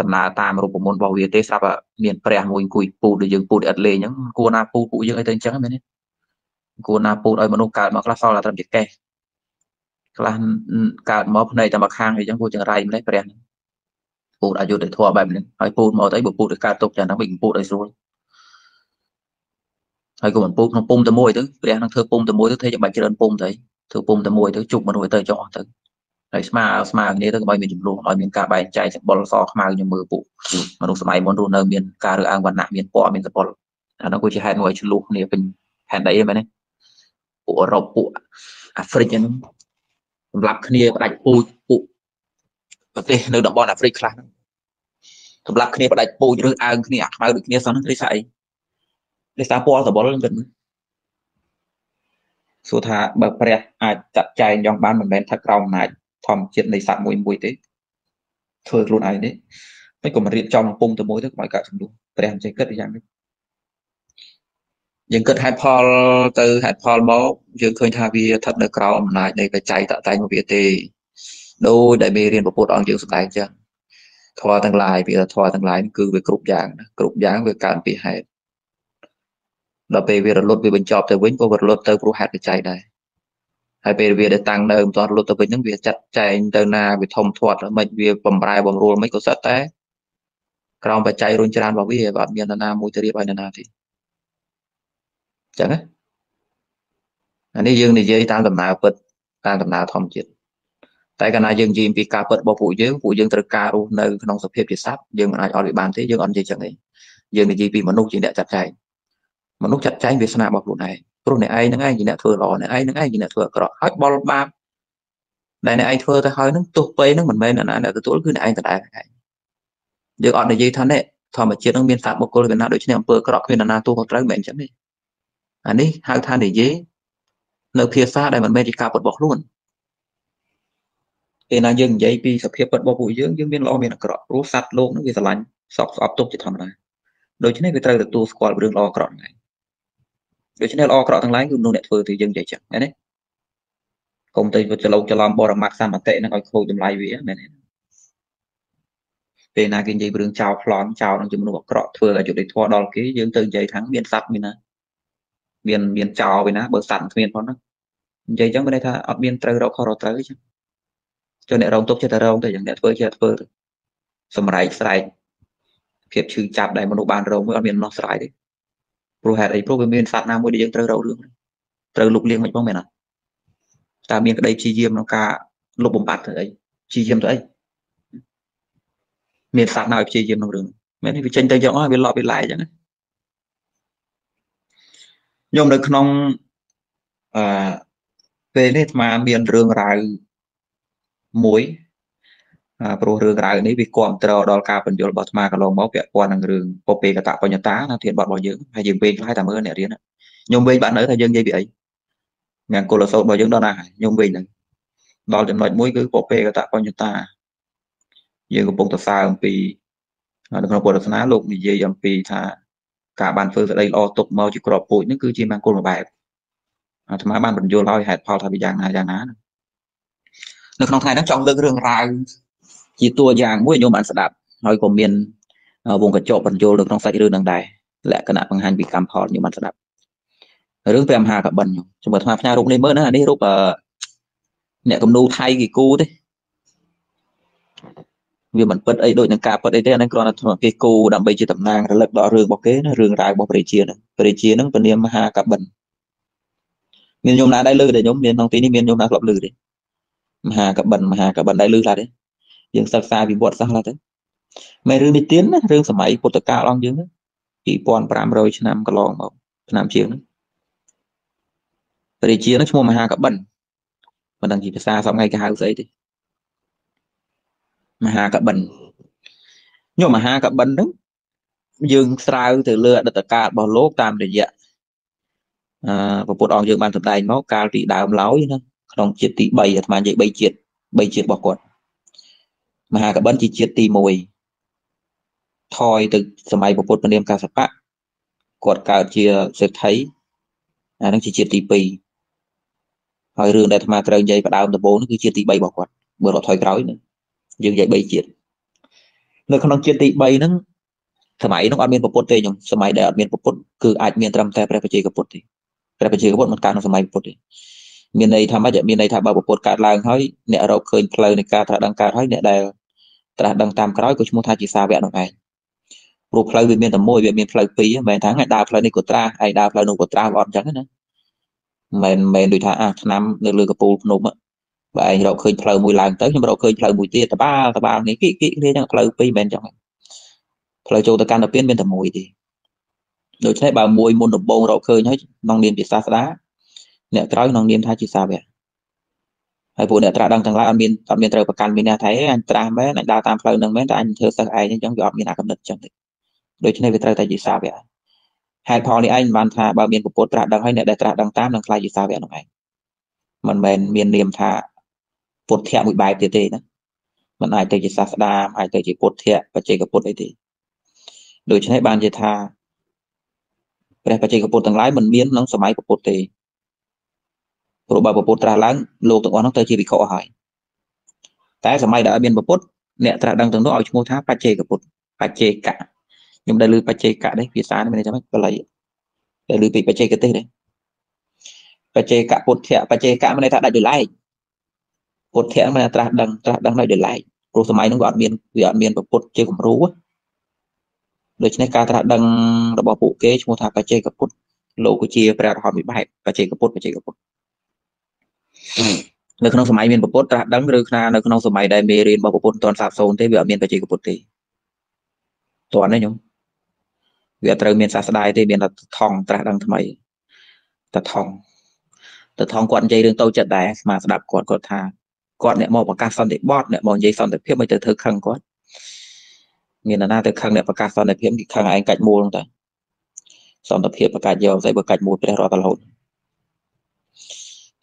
ដំណើរតាមរូបមន្តរបស់វាទេស្រាប់តែមានព្រះមួយអង្គុយពូតដូចយើងពូតអត់លេងអញ្ចឹងគួរណាពូតពួកយើងអីទៅអញ្ចឹងមែនទេគួរណាពូតឲ្យមនុស្សកើតមកខ្លះសល់តែត្រឹមជាកេះខ្លះកើតមកភ្នែកតែមកខាងអីចឹងគួរចង្រៃម្លេះព្រះហ្នឹងពូតអយុធធម៌បែបនេះហើយពូតមកទៅបើពូតទៅកើតទុកចឹងហ្នឹងមិនពូតឲ្យស្រួលហើយក៏មិនពូតក្នុងពុំតែមួយទៅព្រះនឹងធ្វើពុំតែមួយទៅធ្វើចាំបាច់ច្រើនពុំទៅធ្វើពុំតែមួយទៅជប់មនុស្សទៅចុះអស់ទៅ ហើយស្មើស្មើគ្នាទៅកុំឲ្យមានចំនួនឲ្យមានការបែងចែកសម្បុរសខ្មៅខ្ញុំមើលពួកមនុស្សសម័យមុនរស់នៅមានការរើសអើងវណ្ណៈមានពណ៌មានសម្បុរអានោះគឺជាហេតុមួយឲ្យឆ្លោះគ្នាពេញផែនដីហ្នឹងមែនទេពួកអឺរ៉ុបពួកអាហ្វ្រិកហ្នឹងសម្រាប់គ្នាផ្ដាច់ពូជពួកប្រទេសនៅតំបន់អាហ្វ្រិកខ្លះហ្នឹងសម្រាប់គ្នាផ្ដាច់ពូជឬអើងគ្នាអាខ្មៅដូចគ្នាសោះហ្នឹងគេថាអីគេថាពណ៌សម្បុរហ្នឹងគិតមើលសួរថាបើព្រះអាចចាត់ចែងយ៉ាងបានមិនមែនថាក្រោមអំណាច ធម្មជាតិនៃសត្វមួយមួយទេធ្វើខ្លួនឯងទេមិនក៏មិនរៀបចំពុំទៅមួយទៅកុំឲ្យកើតចំនួនព្រះអញ្ចឹងគិតយ៉ាងនេះយើងគិតហេតុផលទៅហេតុផលមកយើងឃើញថាវាស្ថិតនៅក្រោមអំណាចនៃបច្ច័យតតែងមកវាទេដោយដែលមេរៀនពពុទ្ធអង្គយើងសម្ដែងចឹងធម៌ទាំងឡាយវាធម៌ទាំងឡាយគឺវាគ្រប់យ៉ាងណាគ្រប់យ៉ាងវាកើតពីហេតុដល់ពេលវារលត់វាបញ្ចប់ទៅវិញក៏វារលត់ទៅព្រោះហេតុបច្ច័យដែរ ហើយពេលវាដែលតាំងនៅមិនទាន់រលត់ទៅវិញហ្នឹងវាចាត់ចែងទៅណាវាធំធាត់មិនវាបំរែបំរួលមិនក៏សិតតែក្រោមបច្ច័យរុញច្រានរបស់វាអត់មាននរណាមួយទៅរៀបឲ្យនរណាទេចឹងណាអានេះយើងនិយាយតាមដំណើរពិតតាមដំណើរធម្មជាតិតែកាលណាយើងនិយាយពីការពិតរបស់ពួកយើងពួកយើងត្រូវការរស់នៅក្នុងសភាពជាសត្វយើងមិនអាចអត់វាបានទេយើងអត់និយាយចឹងទេយើងនិយាយពីមនុស្សជាអ្នកចាត់ចែងមនុស្សចាត់ចែងវាសនារបស់ខ្លួនឯង ព្រោះអ្នកឯងហ្នឹងឯងជាអ្នកធ្វើល្អអ្នកឯងហ្នឹងឯងជាអ្នកធ្វើអាក្រក់ហើយបលបាបដែលអ្នកឯងធ្វើទៅហើយហ្នឹងទោះបីហ្នឹងមិនមែនអ្នកណាអ្នកទទួលគឺអ្នកឯងដដែលឯងយើងអត់និយាយថានេះធម្មជាតិហ្នឹងមានសត្វបុគ្គលគណៈដូចគ្នាអំពើអាក្រក់គ្មានអ្នកណាទោះខុសត្រូវមិនអញ្ចឹងទេអានេះហៅថានិយាយនៅភាសាដែលមិនមែនជាការពិតរបស់ខ្លួនពេលណាយើងនិយាយពីសភាពពិតរបស់ពួកយើងយើងមានល្អមានអាក្រក់ព្រោះសត្វលោកហ្នឹងវាស្រឡាញ់សក់ស្អប់ទុកជាធម្មតាដូច្នេះវាត្រូវទទួលស្គាល់រឿងល្អអាក្រក់ហ្នឹង ដូច្នេះល្អក្រក់ទាំងឡាយគឺមនុស្សអ្នកធ្វើទៅយើងនិយាយចឹងមែនទេកុំទៅច្រឡំច្រឡំបរមត្ថសម្បតិហ្នឹងឲ្យខូចតម្លៃវាមែនទេពេលណាគេនិយាយរឿងចោលប្លន់ចោលនឹងជំនួសអាក្រក់ធ្វើឲ្យយុត្តិធម៌ដល់គេយើងទៅនិយាយថាមានសัตว์មានណាមានមានចោលវិញណាបើសัตว์គ្មានផងហ្នឹងនិយាយចឹងមានន័យថាអត់មានត្រូវរកខុសរកត្រូវចឹងចុះអ្នករងទុកចិត្តតែរងទៅយ៉ាងអ្នកធ្វើចេះធ្វើទៅសម្រែកស្រែកភាពឈឺចាប់ដែលមនុស្សបានរងមួយអត់មានដោះស្រាយទេ ព្រោះហេតុអីព្រោះវាមានសត្វណាមួយដែលយើងត្រូវរករឿងត្រូវលុបលាងមិនបងមែនអត់តើមានក្តីព្យាយាមក្នុងការលុបបំបត្តិទៅអីព្យាយាមទៅអីមានសត្វណាឲ្យព្យាយាមក្នុងរឿងមែនទេវាចេញទៅយកអស់វាលក់វាឡាយអញ្ចឹងខ្ញុំនៅក្នុងអឺពេលនេះអាត្មាមានរឿងរ៉ាវមួយ ព្រោះរឿងរ៉ាវនេះវាគ្រប់ត្រដល់ការបញ្យល់របស់អាត្មាកន្លងមកពាក់ព័ន្ធនឹងរឿងពពេកតបញ្ញតាណាធានបត់របស់យើងហើយយើងវិញខ្លះតែមើលអ្នករៀនខ្ញុំវិញបាត់នៅថាយើងនិយាយពីអីងานគុលសោតរបស់យើងដល់ណាខ្ញុំវិញហ្នឹងដល់ចំណុចមួយគឺពពេកតបញ្ញតាយើងកំពុងទៅសើអំពីនៅក្នុងពុទ្ធសាសនាលោកនិយាយអំពីថាការបានធ្វើសេចក្តីល្អទុកមកជាក្របពូជនេះគឺជាមង្គលមួយបែបអាត្មាបានបញ្យល់ឲ្យហេតុផលថាវាយ៉ាងណាយ៉ាងណានៅក្នុងថ្ងៃហ្នឹងចង់លើករឿងរ៉ាវ ជាតួយ៉ាងមួយខ្ញុំបានស្ដាប់ហើយក៏មានវងកញ្ចក់បញ្យល់នៅក្នុងសាច់រឿងហ្នឹងដែរលក្ខណៈបង្ហាញពីកម្មផលខ្ញុំបានស្ដាប់រឿងព្រះមហាកបិនខ្ញុំជំរឿថ្មផ្ញើរូបនេះមើលណានេះរូបអ្នកគំនូថៃគេគូទេវាមិនពិតអីដូចនឹងការពិតអីទេអានេះគ្រាន់តែគេគូដើម្បីជាតំណាងរលឹកដល់រឿងរបស់គេណារឿងរ៉ាវរបស់ព្រះជាហ្នឹងព្រះជាហ្នឹងពនាមមហាកបិនមានខ្ញុំណាដែរលើតែខ្ញុំមានក្នុងទីនេះមានខ្ញុំណាធ្លាប់លើទេមហាកបិនមហាកបិនដែរលើខ្លះទេ យើងសិក្សាវិវត្តសាស្ត្រខ្លះទៅមិនរឿងនេះទៀនណារឿងសម័យពុទ្ធកាលអង្គយើង2500ឆ្នាំកន្លងមកឆ្នាំជាងហ្នឹងព្រះជានឹងឈ្មោះមហាកបិនមិនដឹងជាភាសាសមថ្ងៃគេហៅស្អីទេមហាកបិនញោមមហាកបិនហ្នឹងយើងស្រាវទៅលើអតីតកាលរបស់លោកតាមរយៈអឺពុទ្ធអង្គយើងបានសម្ដែងមកកាលពីដើមឡើយណាក្នុងជាតិទី3អាត្មានិយាយ3ជាតិ3ជាតិរបស់គាត់ មហាកបិនជាជាតិទី1ថយទៅសម័យពុទ្ធពនាមកាសបៈគាត់កើតជាសេដ្ឋីអានឹងជាជាតិទី2ហើយរឿងដែលអាត្មាត្រូវនិយាយផ្ដើមដំបូងនោះគឺជាតិទី3របស់គាត់បើរត់ថយក្រោយនឹងយើងនិយាយ3ជាតិនៅក្នុងជាតិទី3ហ្នឹងសម័យនោះអត់មានពុទ្ធទេខ្ញុំសម័យដែលអត់មានពុទ្ធគឺអាចមានត្រឹមតែព្រះបជាកពុទ្ធទេព្រះបជាកពុទ្ធមិនកើតក្នុងសម័យពុទ្ធទេមានន័យថាម៉េចមានន័យថាបើពុទ្ធកើតឡើងហើយអ្នករកឃើញផ្លូវនៃការត្រាស់ដឹងកើតហើយអ្នកដែល ត្រាស់ដឹងតាមក្រោយក៏ឈ្មោះថាជាសាវកនោះឯងព្រោះផ្លូវវាមានតែមួយវាមានផ្លូវពីរមិនមែនថាឯដើរផ្លូវនេះក៏ត្រាស់ឯដើរផ្លូវនោះក៏ត្រាស់អត់អញ្ចឹងណាមិនមែនដូចថាអាឆ្នាំនៅលើកពូលភ្នំបើឯងរកឃើញផ្លូវមួយឡើងទៅខ្ញុំរកឃើញផ្លូវមួយទៀតតបាល់តបាល់នេះគីគីគ្នាចឹងផ្លូវពីរមិនមែនចឹងផ្លូវចូលទៅកាន់ទៅពៀនមានតែមួយទេដូច្នេះបើមួយមុនដំបូងរកឃើញហើយក្នុងនាមជាសាស្តាអ្នកក្រោយក្នុងនាមថាជាសាវក ហើយពួកអ្នកត្រាស់ដឹងទាំងឡាយអត់មានអត់មានត្រូវប្រកាន់មានអ្នកថាអញត្រាស់មែនអញដើរតាមផ្លូវហ្នឹងមែនតែអញធ្វើសិស្សឯងអញ្ចឹងវាអត់មានអាកំណត់អញ្ចឹងទេដូច្នេះវាត្រូវតែជាសាវកហេតុផលនេះឯងបានថាបើមានពុទ្ធត្រាស់ដឹងហើយអ្នកដែលត្រាស់ដឹងតាមនឹងខ្លាចជាសាវកនោះឯងមិនមែនមាននាមថាពុទ្ធៈមួយបែបទៀតទេណាมันអាចទៅជាសាស្តាអាចទៅជាពុទ្ធៈបច្ចេកពុទ្ធអីទេដូច្នេះបានជាថាព្រះបច្ចេកពុទ្ធទាំងឡាយមិនមានក្នុងសម័យពុទ្ធទេ ព្រោះបើពុទ្ធត្រាស់ឡើងលោកទាំងអស់នោះទៅជាវិខអស់ហើយតែសម័យដែលមានពុទ្ធអ្នកត្រាស់ដឹងទាំងនោះឲ្យឈ្មោះថាបច្ចេកពុទ្ធបច្ចេកៈខ្ញុំដែលលើបច្ចេកៈនេះភាសានេះមានន័យថាម៉េចបល័យដែលលើពីបច្ចេកទេសនេះបច្ចេកពុទ្ធៈបច្ចេកៈមានន័យថាដាច់ដោយឡែកពុទ្ធៈមិនត្រាស់ដឹងត្រាស់ដឹងដោយដោយឡែកព្រោះសម័យនោះវាអត់មានវាអត់មានពុទ្ធជាគំរូដូច្នេះការត្រាស់ដឹងរបស់ពួកគេឈ្មោះថាបច្ចេកពុទ្ធលោកគឺជាព្រះរហន្តវិបែកបច្ចេកពុទ្ធបច្ចេកពុទ្ធ នៅក្នុងសម័យមានពុទ្ធត្រាស់ដឹងឬខ្លះនៅក្នុងសម័យដែលមេរៀនរបស់ពុទ្ធមិនទាន់សាបសូន្យទេវាអត់មានបច្ចេកពុទ្ធទេទាន់ទេខ្ញុំវាត្រូវមានសាស្ដាយទេមានតែថងត្រាស់ដឹងថ្មីតែថងតែថងគាត់និយាយរឿងតូចចិត្តដែរស្មាស្ដាប់គាត់គាត់ថាគាត់អ្នកមកប្រកាសសន្តិបទអ្នកមកនិយាយសន្តិភាពមិនទៅធ្វើខឹងគាត់មាននរណាទៅខឹងអ្នកប្រកាសសន្តិភាពគេខឹងឯងកាច់មូលហ្នឹងតែសន្តិភាពប្រកាសយកស្អីបើកាច់មូលព្រះរត់រហូត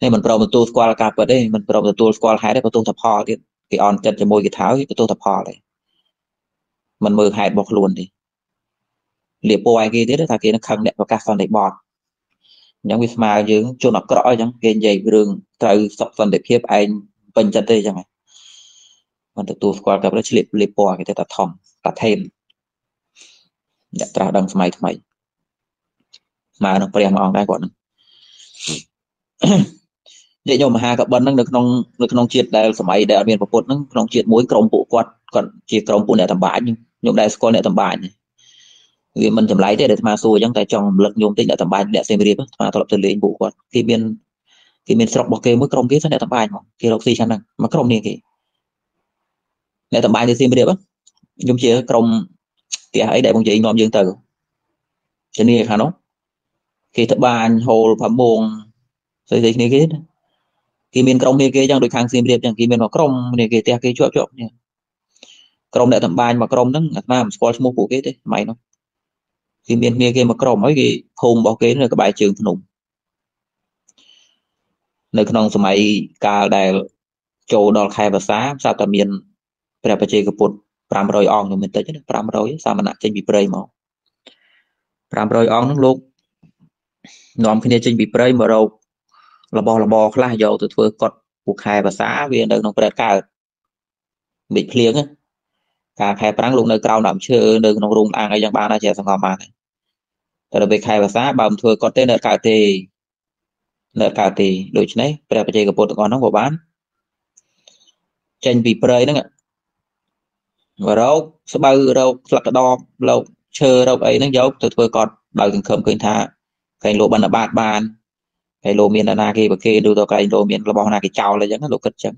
នេះមិនព្រមទទួលស្គាល់ការពិតទេមិនព្រមទទួលស្គាល់ហេតុទេបន្ទោសតែផលទៀតគេអន់ចិត្តជាមួយគេថើបន្ទោសតែផលទេមិនមើលហេតុរបស់ខ្លួនទេលៀបពណ៌ឲ្យគេទៀតថាគេនឹងខឹងអ្នកប្រកាសសន្តិបទអញ្ចឹងវាស្មើយើងជនអាក្រក់អញ្ចឹងគេនិយាយរឿងត្រូវសុខសន្តិភាពឯងពេញចិត្តទេអញ្ចឹងមិនទទួលស្គាល់ក៏ព្រោះឆ្លៀតលេពណ៌គេទៅថាធំតាថេនអ្នកត្រាស់ដឹងសម័យថ្មីស្មើនឹងព្រះមួយអង្គដែរគាត់នឹង និយាយញោមមហាកបិនហ្នឹងនៅក្នុងនៅក្នុងជាតិដែលសម័យដែលអត់មានពុទ្ធហ្នឹងក្នុងជាតិមួយក្រុមពួកគាត់គាត់ជាក្រុមពួកអ្នកតម្បាញញោមដែលស្គាល់អ្នកតម្បាញវាមិនចម្លែកទេដែលអាត្មាសួរអញ្ចឹងតែចង់រំលឹកញោមតិចអ្នកតម្បាញអ្នកសេមរៀបអាត្មាធ្លាប់ទៅលេងពួកគាត់គេមានគេមានស្រុករបស់គេមួយក្រុមគេសិនអ្នកតម្បាញមកគេរកស៊ីឆ្នាំហ្នឹងមកក្រុមនេះគេអ្នកតម្បាញនៅសេមរៀបខ្ញុំជាក្រុមផ្ទះអីដែលបងជ័យនាំយើងទៅជំនាញខាងនោះគេទៅបាញហូលផាមួងស្អីស្អីគ្នាគេ គេមានក្រុមគ្នាគេចឹងដូចខាងសៀមរាបចឹងគេមានមកក្រុមគ្នាគេផ្ទះគេជាប់ជាប់គ្នាក្រុមអ្នកតម្បាញមកក្រុមហ្នឹងអាត្មាមិនស្គាល់ឈ្មោះពួកគេទេសម័យនោះគេមានគ្នាគេមកក្រុមហើយគេភូមិរបស់គេនៅក្បែរជើងភ្នំនៅក្នុងសម័យកាលដែលចូលដល់ខែភាសាស្រាប់តែមានព្រះបច្ចេកពុទ្ធ500អង្គនោះមិនតិចទេ500សាមណៈចេញពីព្រៃមក500អង្គហ្នឹងលោកនាំគ្នាចេញពីព្រៃមករក របស់របរខ្លះយកទៅធ្វើកត់ពូខែភាសាវានៅក្នុងព្រែកកើតមេឃភ្លៀងការខែប្រាំងលោកនៅក្រោមដើមឈើនៅក្នុងរូងអាងអីយ៉ាងបានដែរជាសង្កត់បានតែដល់ពេលខែភាសាបើមិនធ្វើកត់ទេនៅកើតទេនៅកើតទេដូច្នេះព្រះបច្ចេកពុទ្ធទាំងអស់ហ្នឹងក៏បានចេញពីព្រៃហ្នឹងរោគស្បៅរោគស្លឹកកដបលោកឈើរោគអីហ្នឹងយកទៅធ្វើកត់ដោយសង្ឃឹមឃើញថាកែងលោកបណ្ឌបាតបាន ហើយលោកមានណាគេប្រគេដូចទៅកែងលោកមានរបស់ណាគេចោលអីចឹងលោកគិតចឹង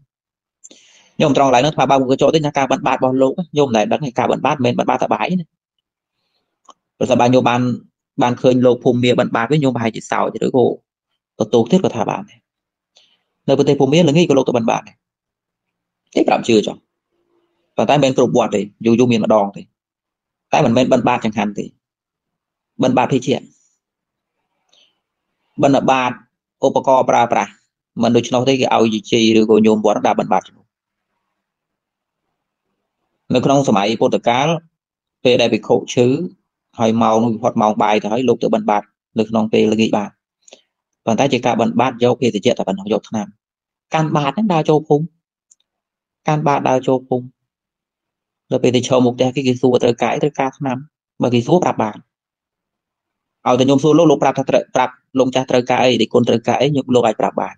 ញោមត្រង់ឡើយនោះថាបើមុខចូលទេថាការបណ្ឌបាតរបស់លោកញោមតែដឹងការបណ្ឌបាតមិនមែនបណ្ឌបាតតបាយណាព្រោះថាបើញោមបានបានឃើញលោកភូមិមាបណ្ឌបាតវិញញោមប្រហែលជាសោចឬក៏ទៅទូកទៀតក៏ថាបានដែរនៅប្រទេសភូមិមាល្ងាចក៏លោកទៅបណ្ឌបាតដែរទេប្រាប់ជឿចុះប៉ុន្តែមិនមែនគ្រប់វត្តទេយូរយូរមានម្ដងទេតែមិនមែនបណ្ឌបាតចង្ហាន់ទេបណ្ឌបាតភេជ្ជៈបណ្ឌបាត ឧបករណ៍ប្រើប្រាស់មិនដូច្នោះទេគេឲ្យជ័យឬក៏ញោមវត្តដាក់បណ្ឌបាតជំនួសនៅក្នុងសម័យពុទ្ធកាលពេលដែលភិក្ខុឈឺហើយម៉ោងនោះផុតម៉ោងបាយទៅហើយលោកទៅបណ្ឌបាតនៅក្នុងពេលល្ងាចបានប៉ុន្តែជាការបណ្ឌបាតយកភេទជ្ជៈតែប៉ុណ្ណោះយកឆ្នាំកាន់បាតហ្នឹងដើរចូលភូមិកាន់បាតដើរចូលភូមិដល់ពេលទៅឈរមុខផ្ទះគេគេសួរត្រូវកាយត្រូវការឆ្នាំបើគេសួរប្រាប់បាន ឲ្យតែខ្ញុំសួរលោកលោកប្រាប់ថាត្រូវប្រាប់លោកចាស់ត្រូវការអីដែលគុណត្រូវការអីខ្ញុំលោកអាចប្រាប់បាន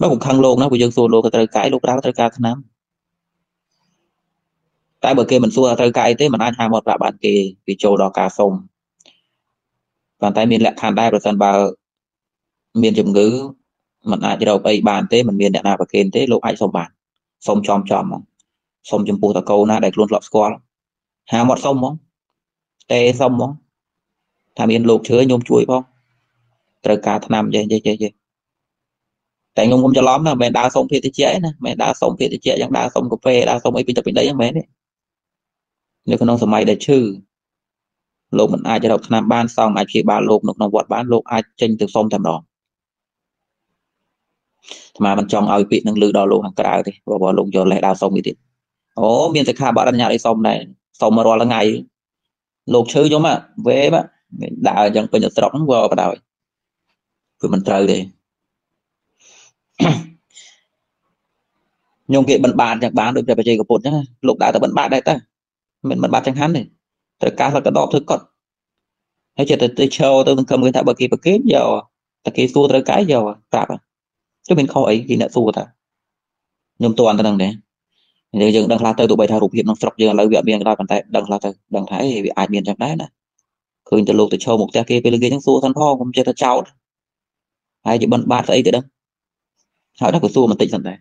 បើខ្ញុំខឹងលោកណាព្រោះយើងសួរលោកត្រូវការអីលោកប្រាប់ត្រូវការឆ្នាំតែបើគេមិនសួរថាត្រូវការអីទេមិនអាចហាមកប្រាប់បានគេវាចូលដល់ការសុំប៉ុន្តែមានលក្ខខណ្ឌដែរប្រសិនបើមានជំងឺมันអាចរកអីបានទេมันមានអ្នកណាប្រគេនទេលោកអាចសុំបានសុំចំចំហ្មងសុំចំពោះតកោណាដែលខ្លួនធ្លាប់ស្គាល់ហាមាត់សុំហ្មងទេសុំហ្មង ថាមានលោកជឿខ្ញុំជួយផងត្រូវការឆ្នាំចេះចេះចេះចេះតែខ្ញុំខ្ញុំច្រឡំណាមិនមែនដើរសុំភេទជ្ជៈណាមិនមែនដើរសុំភេទជ្ជៈយ៉ាងដើរសុំកាហ្វេដើរសុំអីពីទឹកពីដីហ្នឹងមិនមែនទេនៅក្នុងសម័យដែលឈឺលោកមិនអាចរកឆ្នាំបានសងអាចព្យាបាលលោកនៅក្នុងវត្តបានលោកអាចចេញទៅសុំតែម្ដងអាត្មាមិនចង់ឲ្យពាក្យនឹងលឺដល់លោកខាងក្រៅទេព្រោះលោកយកលេះដើរសុំនេះទៀតអូមានសិក្ខាបទអនុញ្ញាតឲ្យសុំដែរសុំរាល់ថ្ងៃលោកឈឺខ្ញុំវេប ដើរអញ្ចឹងពេញស្រុកហ្នឹងវាបដ ாய் គឺមិនត្រូវទេញោមគេបិណ្ឌបាតចឹងបានដូចព្រះបច្ចេកពុទ្ធចឹងលោកដើរទៅបិណ្ឌបាតដែរតើមិនបិណ្ឌបាតចង្ហាន់ទេត្រូវការលកដបធ្វើកត់ហើយចិត្តទៅឈរទៅសង្ឃឹមគេថាបើគេប្រគេនយកតែគេសួរត្រូវកាយយកប្រាប់ចុះមានខុសអីគេអ្នកសួរថាខ្ញុំតន់ទៅនឹងដែរយើងដឹងខ្លះទៅទោះបីថារូបភាពក្នុងស្រុកយើងឥឡូវវាអត់មានក៏ដោយប៉ុន្តែដឹងខ្លះទៅដឹងថាអីវាអាចមានចឹងដែរណា ឃើញទៅលោកទៅឈរមុខផ្ទះគេពេលល្ងាចហ្នឹងសួរសិនផងកុំចេះតែចោតហើយជាបិណ្ឌបាតស្អីទៅដឹងហើយដល់ក៏សួរបន្តិចសិនដែរ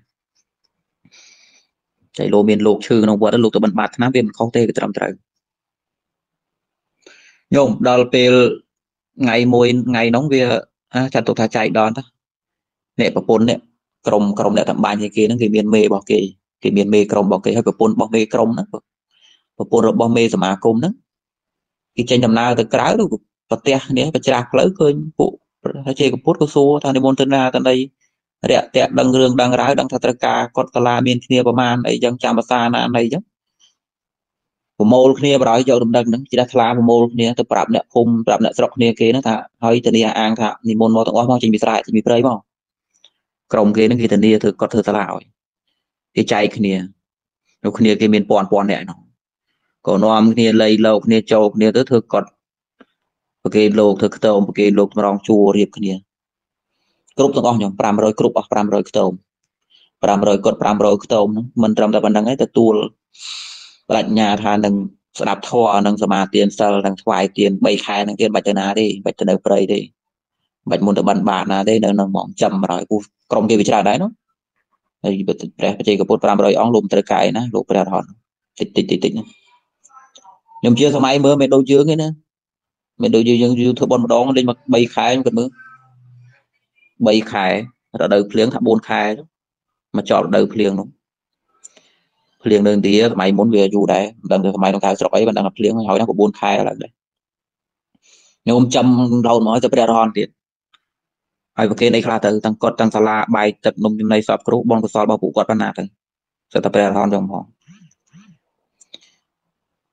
ចៃលោមានលោកឈឺក្នុងវត្តលោកទៅបិណ្ឌបាតឆ្នាំវាមិនខុសទេវាត្រឹមត្រូវញោមដល់ពេលថ្ងៃមួយថ្ងៃហ្នឹងវាចាត់ទុកថាចៃដនទៅអ្នកប្រពន្ធនេះក្រុមក្រុមអ្នកតម្បាញគេហ្នឹងគេមានមេរបស់គេគេមានមេក្រុមរបស់គេហើយប្រពន្ធរបស់មេក្រុមហ្នឹងប្រពន្ធរបស់មេសមាគមហ្នឹង គេចេញដំណើរទៅក្រៅទៅប្រទេសនេះប្រច្រាស់ផ្លូវឃើញពួកប្រជាកពុទ្ធក៏សួរថានិមន្តទៅណាទៅណីរាក់តាក់ដឹងរឿងដឹងរ៉ាវដឹងថាត្រូវការកត់កាឡាមានគ្នាប្រមាណអីចឹងចាំភាសាណាអីចឹងប្រមូលគ្នាបរោយយកដំណឹងហ្នឹងជាថ្លាប្រមូលគ្នាទៅប្រាប់អ្នកភូមិប្រាប់អ្នកស្រុកគ្នាគេហ្នឹងថាហើយធានាអាងថានិមន្តមកទាំងអស់មកចេញពីស្រែចេញពីព្រៃមកក្រុមគេហ្នឹងគេធានាធ្វើគាត់ធ្វើសាលាឲ្យគេចែកគ្នានៅគ្នាគេមានពាន់ពាន់អ្នកហ្នឹង ក៏នាំគ្នាលៃលោកគ្នាចូលគ្នាទៅធ្វើគាត់ប្រគេលោកធ្វើខ្ទមប្រគេលោកម្រងជួរៀបគ្នាគ្រប់ទាំងអស់ខ្ញុំ500គ្រប់អស់500ខ្ទម500គាត់500ខ្ទមហ្នឹងមិនត្រឹមតែប៉ុណ្្នឹងទេទទួលបញ្ញាថានឹងស្ដាប់ធម៌និងសមាទានសិលនិងថ្វាយទាន3ខែនឹងទៀតបាច់ទៅណាទេបាច់ទៅនៅព្រៃទេបាច់មុនទៅបិណ្ឌបាតណាទេនៅនឹងមកចាំបរោយពូក្រុមគេវិច្រាដែរនោះហើយព្រះបច្ចេកពុទ្ធ500អង្គលោកត្រូវកាយណាលោកព្រះរហន្តតិចតិចតិចតិចណា ខ្ញុំជាសម័យមើលមិនដូចយើងទេណាមិនដូចយើងយូរធ្វើបនម្ដងលេងមក3ខែគាត់មើល3ខែរដូវភ្លៀងថា4ខែមកចោលរដូវភ្លៀងនោះភ្លៀងនៅឥណ្ឌាសម័យមុនវាយូរដែរមិនដឹងថាសម័យក្នុងកៅស្រុកអីមិនដឹងថាភ្លៀងហើយដល់9ខែឡើងដែរខ្ញុំចាំរហូតមកទៅព្រះរហន្តទៀតហើយប្រគេនអីខ្លះទៅទាំងគាត់ទាំងសាលាបាយទឹកនំចំណីសពគ្រូបងកុសលរបស់ពួកគាត់ប៉ុណ្ណាទៅសិតតែព្រះរហន្តចឹងផង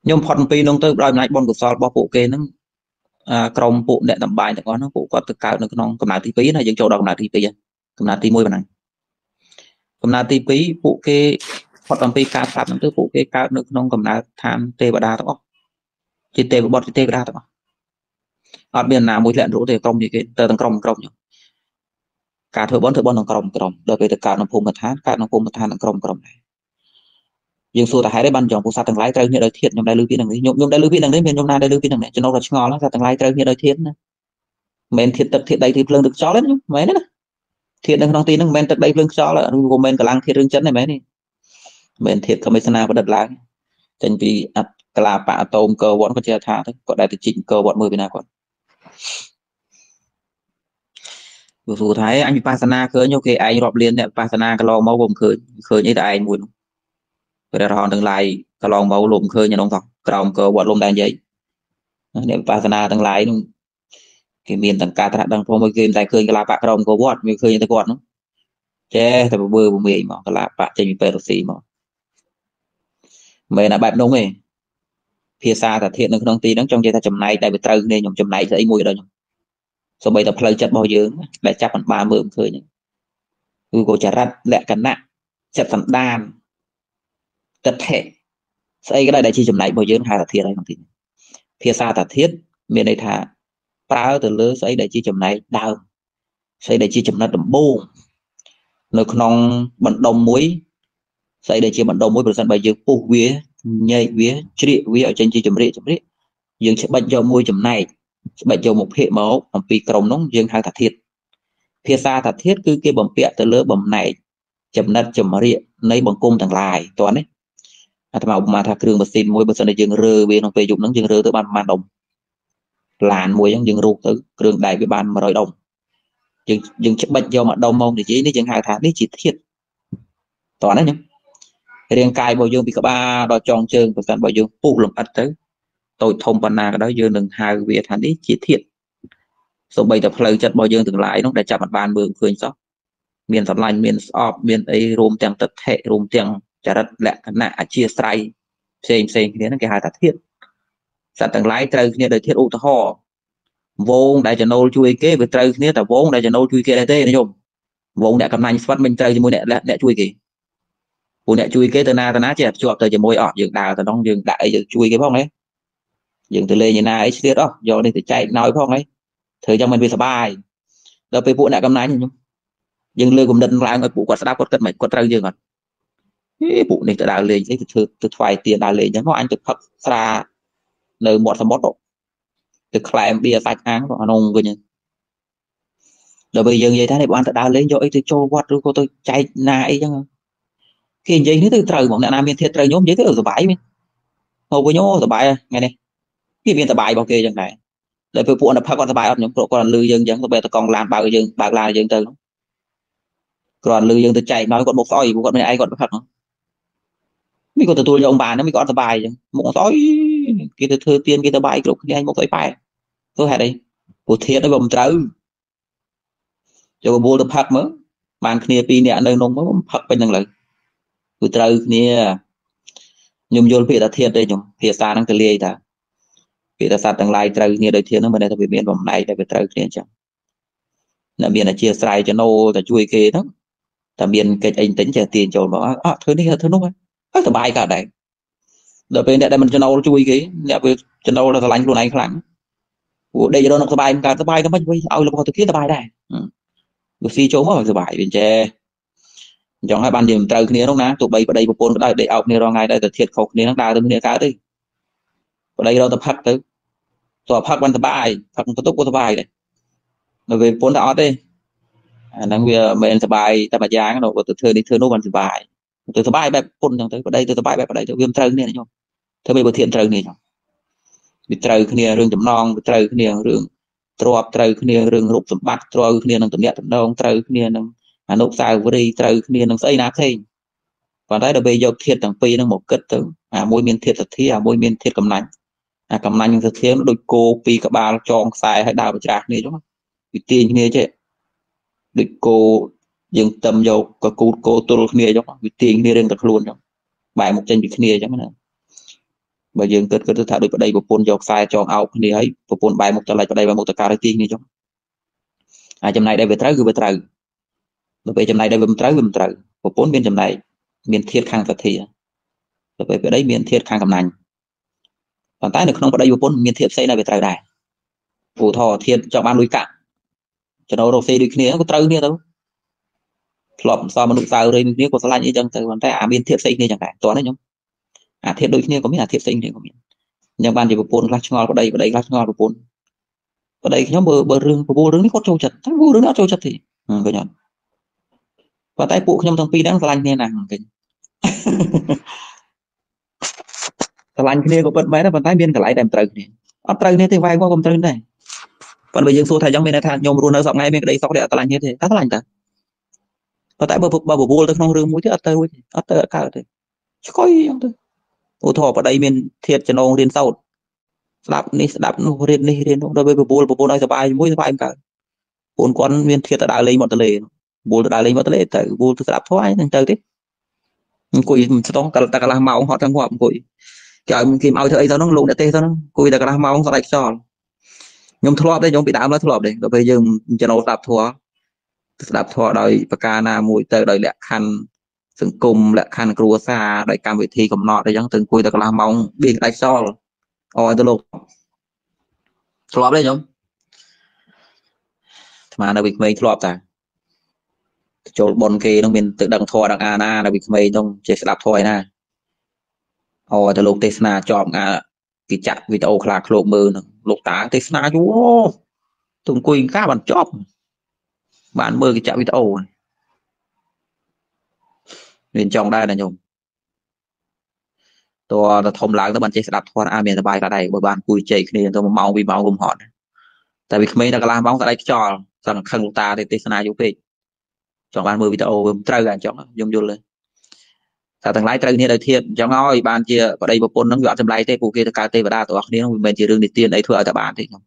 ខ្ញុំផុតអំពីនោះទៅដោយអំណាចបុណ្យកុសលរបស់ពួកគេហ្នឹងក្រុមពួកអ្នកតម្បាញទាំងអស់ហ្នឹងពួកគាត់ទៅកើតនៅក្នុងកំណើតទី2ណាយើងចូលដល់កំណើតទី2កំណើតទី1ប៉ុណ្ណឹងកំណើតទី2ពួកគេផុតអំពីការស្លាប់ហ្នឹងទៅពួកគេកើតនៅក្នុងកំណើតឋានទេវតាទាំងអស់ជាទេវបុត្រជាទេវតាទាំងអស់អត់មានណាមួយធ្លាក់នរកទេក្រុមនេះគេទៅទាំងក្រុមក្រុមហ្នឹងការធ្វើបន់ធ្វើបន់ក្នុងក្រុមក្រុមដល់ពេលទៅកើតក្នុងភូមិឋានកើតក្នុងភូមិឋានក្នុងក្រុមក្រុមដែរ យើងសួរតែហេតុអីបានចង់ពុសត្វទាំងឡាយត្រូវគ្នាដោយធាតខ្ញុំដែលលើពីនឹងនេះខ្ញុំខ្ញុំដែលលើពីនឹងនេះមានខ្ញុំណាដែលលើពីនឹងនេះចំណុចតែឆ្ងល់សត្វទាំងឡាយត្រូវគ្នាដោយធាតណាមិនធាតទឹកធាតដីធាតភ្លើងទឹកខ្យល់ទេខ្ញុំមែនទេណាធាតនៅក្នុងទីហ្នឹងមិនមែនទឹកដីភ្លើងខ្យល់ឬក៏មិនកម្លាំងធាតរឿងចិនទេមែនទេមិនធាតកមិសនាប្រឌិតឡើងចេញពីអត្តកលាបៈអាតូមកវត្តគាត់ជាថាទៅគាត់ដែលទៅជីកកវត្តមើលពីណាគាត់ព្រោះសួរថាអញវិបស្សនាឃើញគេឯងរាប់លានអ្នកវិបស្សនាកន្លងមកក៏មិនឃើញឃើញអីតែឯងមួយនោះ ព្រះរហន្តទាំងឡាយកន្លងមកលោកឃើញក្នុងថោះក្រោមកវត្តលំដែនយាយអ្នកវិបស្សនាទាំងឡាយនោះគេមានទាំងការត្រាស់ដឹងព្រមគេមិនតែឃើញកលាបៈក្រោមកវត្តវាឃើញតែគាត់នោះចេះតែបបឺបមាយមកកលាបៈចេញពីពេរុស៊ីមកមិនណាបែបនោះទេភាសាតាធាតនៅក្នុងទីហ្នឹងចង់និយាយថាចំណែកដែលវាត្រូវគ្នាខ្ញុំចំណែកស្អីមួយដល់ខ្ញុំសូម្បីតែផ្លូវចិត្តរបស់យើងដែលចាប់បានបានមើលមិនឃើញគឺក៏ចរិតលក្ខណៈចិត្តសន្តាន ទិដ្ឋិស្អីក៏ដោយដែលជាចំណែករបស់យើងហៅថាធាតហើយក្នុងទីនេះភាសាតាធាតមានន័យថាប្រើទៅលើស្អីដែលជាចំណែកដើមស្អីដែលជាចំណិតដំបូងនៅក្នុងបណ្ដុំមួយស្អីដែលជាបណ្ដុំមួយប្រសិនបើយើងពុះវាញែកវាជ្រៀកវាឲ្យចេញជាចម្រៀកចម្រៀកយើងច្បិចយកមួយចំណែកច្បិចយកមកភាកមកអំពីក្រុមនោះយើងហៅថាធាតភាសាថាធាតគឺគេបំពាក់ទៅលើបំណែកចំណិតចម្រៀកនៃបង្គំទាំងឡាយតោះនេះ អាត្មាឧបមាថាគ្រឿងម៉ាស៊ីនមួយបើសិនតែយើងរើវាក្នុងពេលយប់ហ្នឹងយើងរើទៅបានប្រហែលដុំឡានមួយហ្នឹងយើងរូបទៅគ្រឿងដែកវាបាន100ដុំយើងយើងច្បិចយកមកដុំមកនិយាយនេះយើងហៅថានេះជាធាតតោះណាខ្ញុំរាងកាយរបស់យើងពីក្បាលដល់ចុងជើងប្រសិនបើយើងពុះលំអិតទៅតូចធំប៉ុណ្ណាក៏ដោយយើងនឹងហៅវាថានេះជាធាតសូម្បីតែផ្លូវចិត្តរបស់យើងទាំងឡាយនោះដែលចាប់មិនបានមើលឃើញសោះមានស្រឡាញ់មានស្អប់មានអីរួមទាំងទិដ្ឋិរួមទាំង ចរិតលក្ខណៈអធិស្រ័យផ្សេងផ្សេងគ្នាហ្នឹងគេហៅថាធាតសត្វទាំងឡាយត្រូវគ្នាដោយធាតឧទាហរណ៍វងដែលចំណូលជួយគេវាត្រូវគ្នាតែវងដែលចំណូលជួយគេដែរទេនិយមវងអ្នកកំណាញ់ស្វិតមិនត្រូវជាមួយអ្នកអ្នកជួយគេពួកអ្នកជួយគេទៅណាទៅណាចេះភ្ជាប់ទៅជាមួយអស់យើងដើរទៅនោះយើងដាក់អីយើងជួយគេផងហ៎យើងទៅលេងឯណាអីឆ្លៀតអស់យកនេះទៅចែកណោយផងហីធ្វើចឹងមិនវាសុបាយដល់ពេលពួកអ្នកកំណាញ់ខ្ញុំយើងលើគំនិតឡើងឲ្យពួកគាត់ស្ដាប់គាត់គិតមិនគាត់ត្រូវយើងអត់ ហេពួកនេះទៅដើរលេងអីទៅធ្វើទៅថ្វាយទៀនដើរលេងចឹងមកអញទៅផឹកស្រានៅមាត់សមុទ្រទៅខ្លែមបៀសាច់អាំងអានោះវិញដល់ពេលយើងនិយាយថានេះបានទៅដើរលេងយកអីទៅចូលវត្តឬក៏ទៅចែកណាអីចឹងគេនិយាយនេះទៅត្រូវហ្មងអ្នកណាមានធៀបត្រូវញោមនិយាយទៅសុបាយវិញហូបវិញអូសុបាយថ្ងៃនេះគេមានសុបាយរបស់គេចឹងដែរដល់ពេលពួកអនុផឹកគាត់សុបាយអត់ខ្ញុំគាត់លឺយើងចឹងទៅបែរទៅកង់ឡានបើកយើងបើកឡានយើងទៅគ្រាន់លឺយើងទៅចែកមកគាត់មកស្អុយពួកគាត់មានឯងគាត់ផឹកនេះ គាត់ទទួលយកបាននេះគាត់សុបាយចឹងមកស្អុយគេទៅធ្វើទៀនគេទៅបាយគ្រប់គ្នាមកស្អុយប៉ែទៅហេតុអីព្រោះធៀបទៅមិនត្រូវយកបបួលទៅផឹកមើលបានគ្នាពីរនាក់នៅក្នុងមកផឹកពេញហ្នឹងលើគឺត្រូវគ្នាខ្ញុំយល់ពាក្យថាធាតទេខ្ញុំភាសាហ្នឹងទៅលាយថាពាក្យថាសត្វទាំងឡាយត្រូវគ្នាដោយធាតហ្នឹងមិនថាវាមានបំណែកតែវាត្រូវគ្នាអញ្ចឹងនៅមានអធិស្ស្រ័យចំណូលតែជួយគេហ្នឹងតែមានកិច្ចអីតិចចេះទាញចូលមកអត់ធ្វើនេះធ្វើនោះហើ យសុបាយកើតដែរដល់ពេលអ្នកដែលមិនចំណូលជួយគេអ្នកវាចំណូលដល់ឆ្លាញ់ខ្លួនឯងខ្លាំងព្រោះដេករកសុបាយមិនកើតសុបាយទៅមិនវិញឲ្យរបស់ទៅគេសុបាយដែរវាស៊ីចូលមកសុបាយវាចេះអញ្ចឹងហើយបានយើងត្រូវគ្នានោះណាទោះបីប្តីប្រពន្ធក៏ដោយដេកអោបគ្នារងថ្ងៃដែរតែធៀបខុសគ្នានឹងដើរទៅគ្នាកើតទេប្តីរកទៅផឹកទៅតើផឹកបានសុបាយផឹកទៅទុកក៏សុបាយដែរនៅពេលប្រពន្ធតែអត់ទេអាហ្នឹងវាមិនសុបាយតែមួយយ៉ាងនោះទៅធ្វើនេះធ្វើនោះបានសុបាយ ទៅសុបាយបែបប្រពន្ធអញ្ចឹងទៅប្តីទៅសុបាយបែបប្តីទៅវាមិនត្រូវគ្នាខ្ញុំធ្វើមិនបើធៀបត្រូវគ្នាខ្ញុំវាត្រូវគ្នារឿងចំណងវាត្រូវគ្នារឿងទ្របត្រូវគ្នារឿងរូបសម្បត្តិត្រូវគ្នានឹងតំណែងតំណងត្រូវគ្នានឹងអនុស្សាវរីយ៍ត្រូវគ្នានឹងស្អីណាផ្សេងប៉ុន្តែដល់ពេលយកធាតុទាំងពីរហ្នឹងមកគិតទៅអាមួយមានធាតុសទ្ធាអាមួយមានធាតុកំណាញ់អាកំណាញ់នឹងសទ្ធាដូចគោពីរក្បាលចងខ្សែឲ្យដើរប្រច្រាស់គ្នាចឹងវាទាញគ្នាចេះដូចគោ យើងតឹមយកកគូតគោទល់គ្នាចឹងវាទាញគ្នារឿងតែខ្លួនចឹងបែរមកចេញពីគ្នាចឹងណាបើយើងគិតគិតថាដូចប្តីប្រពន្ធយកខ្សែចងអោបគ្នាហើយប្រពន្ធបែរមុខទៅឡែកប្តីបែរមុខទៅការឲ្យទីគ្នាចឹងអាចំណែកដែលវាត្រូវគឺវាត្រូវដល់ពេលចំណែកដែលវាមិនត្រូវវាមិនត្រូវប្រពន្ធមានចំណែកមានធាតខាងសទ្ធាដល់ពេលប្តីមានធាតខាងកំណាញ់ប៉ុន្តែនៅក្នុងប្តីប្រពន្ធមានធាតផ្សេងដែលវាត្រូវដែរឧទាហរណ៍ធាតចង់បានលុយកាក់ចំណូលរកស៊ីដូចគ្នាក៏ត្រូវគ្នាទៅ ធ្លាប់សមនុស្សសៅរៃដូចគ្នាក៏ឆ្លាញ់អីចឹងទៅប៉ុន្តែអាមានធាតផ្សេងគ្នាចឹងដែរតោះណាខ្ញុំអាធាតដូចគ្នាក៏មានអាធាតផ្សេងគ្នាក៏មានអញ្ចឹងបានជាប្រពន្ធខ្លះឆ្ងល់ប្តីប្តីខ្លះឆ្ងល់ប្រពន្ធប្តីខ្ញុំបើបើរឿងប្រពន្ធរឿងនេះគាត់ចូលចិត្តតែប្រពន្ធរឿងនេះអត់ចូលចិត្តទេឃើញអត់ប៉ុន្តែពួកខ្ញុំទាំងពីរហ្នឹងឆ្លាញ់គ្នាណាស់ឃើញឆ្លាញ់គ្នាក៏ពិតមែនប៉ុន្តែមានកន្លែងដែលមិនត្រូវគ្នាអត់ត្រូវគ្នាទេវាយគាត់ក៏មិនត្រូវដែរប៉ុន្តែបើយើងសួរថាយ៉ាងមានន័យថាខ្ញុំរស់នៅសពថ្ងៃមានក្តីសុខទេអត់ឆ្លាញ់គ្នាទេតែឆ្លាញ់តា ប៉ុន្តែបើបើបបួលទៅក្នុងរឿងមួយទៀតអត់ទៅរួចអត់ទៅអត់កើតទេឆ្កុយអញ្ចឹងទៅឧទាហរណ៍ប្តីមានធាតចំណងរៀនសោតស្ដាប់នេះស្ដាប់នោះរៀននេះរៀននោះដល់ពេលបបួលប្រពន្ធឲ្យសុបាយជាមួយសុបាយកើតប្រពន្ធគាត់មានធាតទៅដើរលេងមកទន្លេបួលទៅដើរលេងមកទន្លេទៅបួលទៅស្ដាប់ធွာហ្នឹងទៅទេអង្គុយស្ទងតែកន្លះម៉ោងហត់ទាំងងាប់អង្គុយគេឲ្យគេឲ្យធ្វើអីទៅហ្នឹងលោកអ្នកទេសទៅហ្នឹងអង្គុយតែកន្លះម៉ោងស្ដាច់ខ្យល់ខ្ញុំធ្លាប់ទេខ្ញុំពីដើមឡើយធ្លាប់ទេដល់ពេលយើងចំណោស្ដាប់ធွာ ស្ដាប់ធម៌ដោយប្រការណាមួយទៅដោយលក្ខខណ្ឌសង្គមលក្ខខណ្ឌគ្រួសារដោយកម្មវិធីកំណត់អីចឹងទៅអង្គុយតែកន្លះម៉ោងបៀងដាច់សល់អោឲ្យទៅលោកធ្លាប់ទេខ្ញុំអាត្មានៅពីក្មេងធ្លាប់តាចូលប៉ុនគេនឹងមានទៅដឹងធម៌ដឹងអាណានៅពីក្មេងនោះចេះស្ដាប់ធម៌ឯណាអូទៅលោកទេសនាជាប់អាគេចាក់វីដេអូខ្លាឃ្លោកមើលនឹងលោកតាទេសនាយូរទៅអង្គុយកាបានចប់ បានមើលគេចាក់វីដេអូមានចង់ដែរណាញោមតើទៅធំឡើងទៅបានចេះស្ដាប់ធម៌អាមានសបាយក៏ដែរបើបានគួយជ័យគ្នាទៅ1ម៉ោង2ម៉ោងគុំហត់តែវាក្មេងតែកន្លះម៉ោងស្ដាយខ្យល់សឹងខឹងលោកតាទេទេសនាយូរពេកចង់បានមើលវីដេអូវាមិនត្រូវអញ្ចឹងខ្ញុំយល់ទេតែទាំងឡាយត្រូវគ្នាដោយធៀបអញ្ចឹងហើយបានជាបដិប្រពន្ធនឹងវាអត់ចម្លែកទេពួកគេទៅកើតទេវតាទាំងអស់គ្នានឹងមិនមែនជារឿងនិទានអីធ្វើឲ្យតែបានទេខ្ញុំ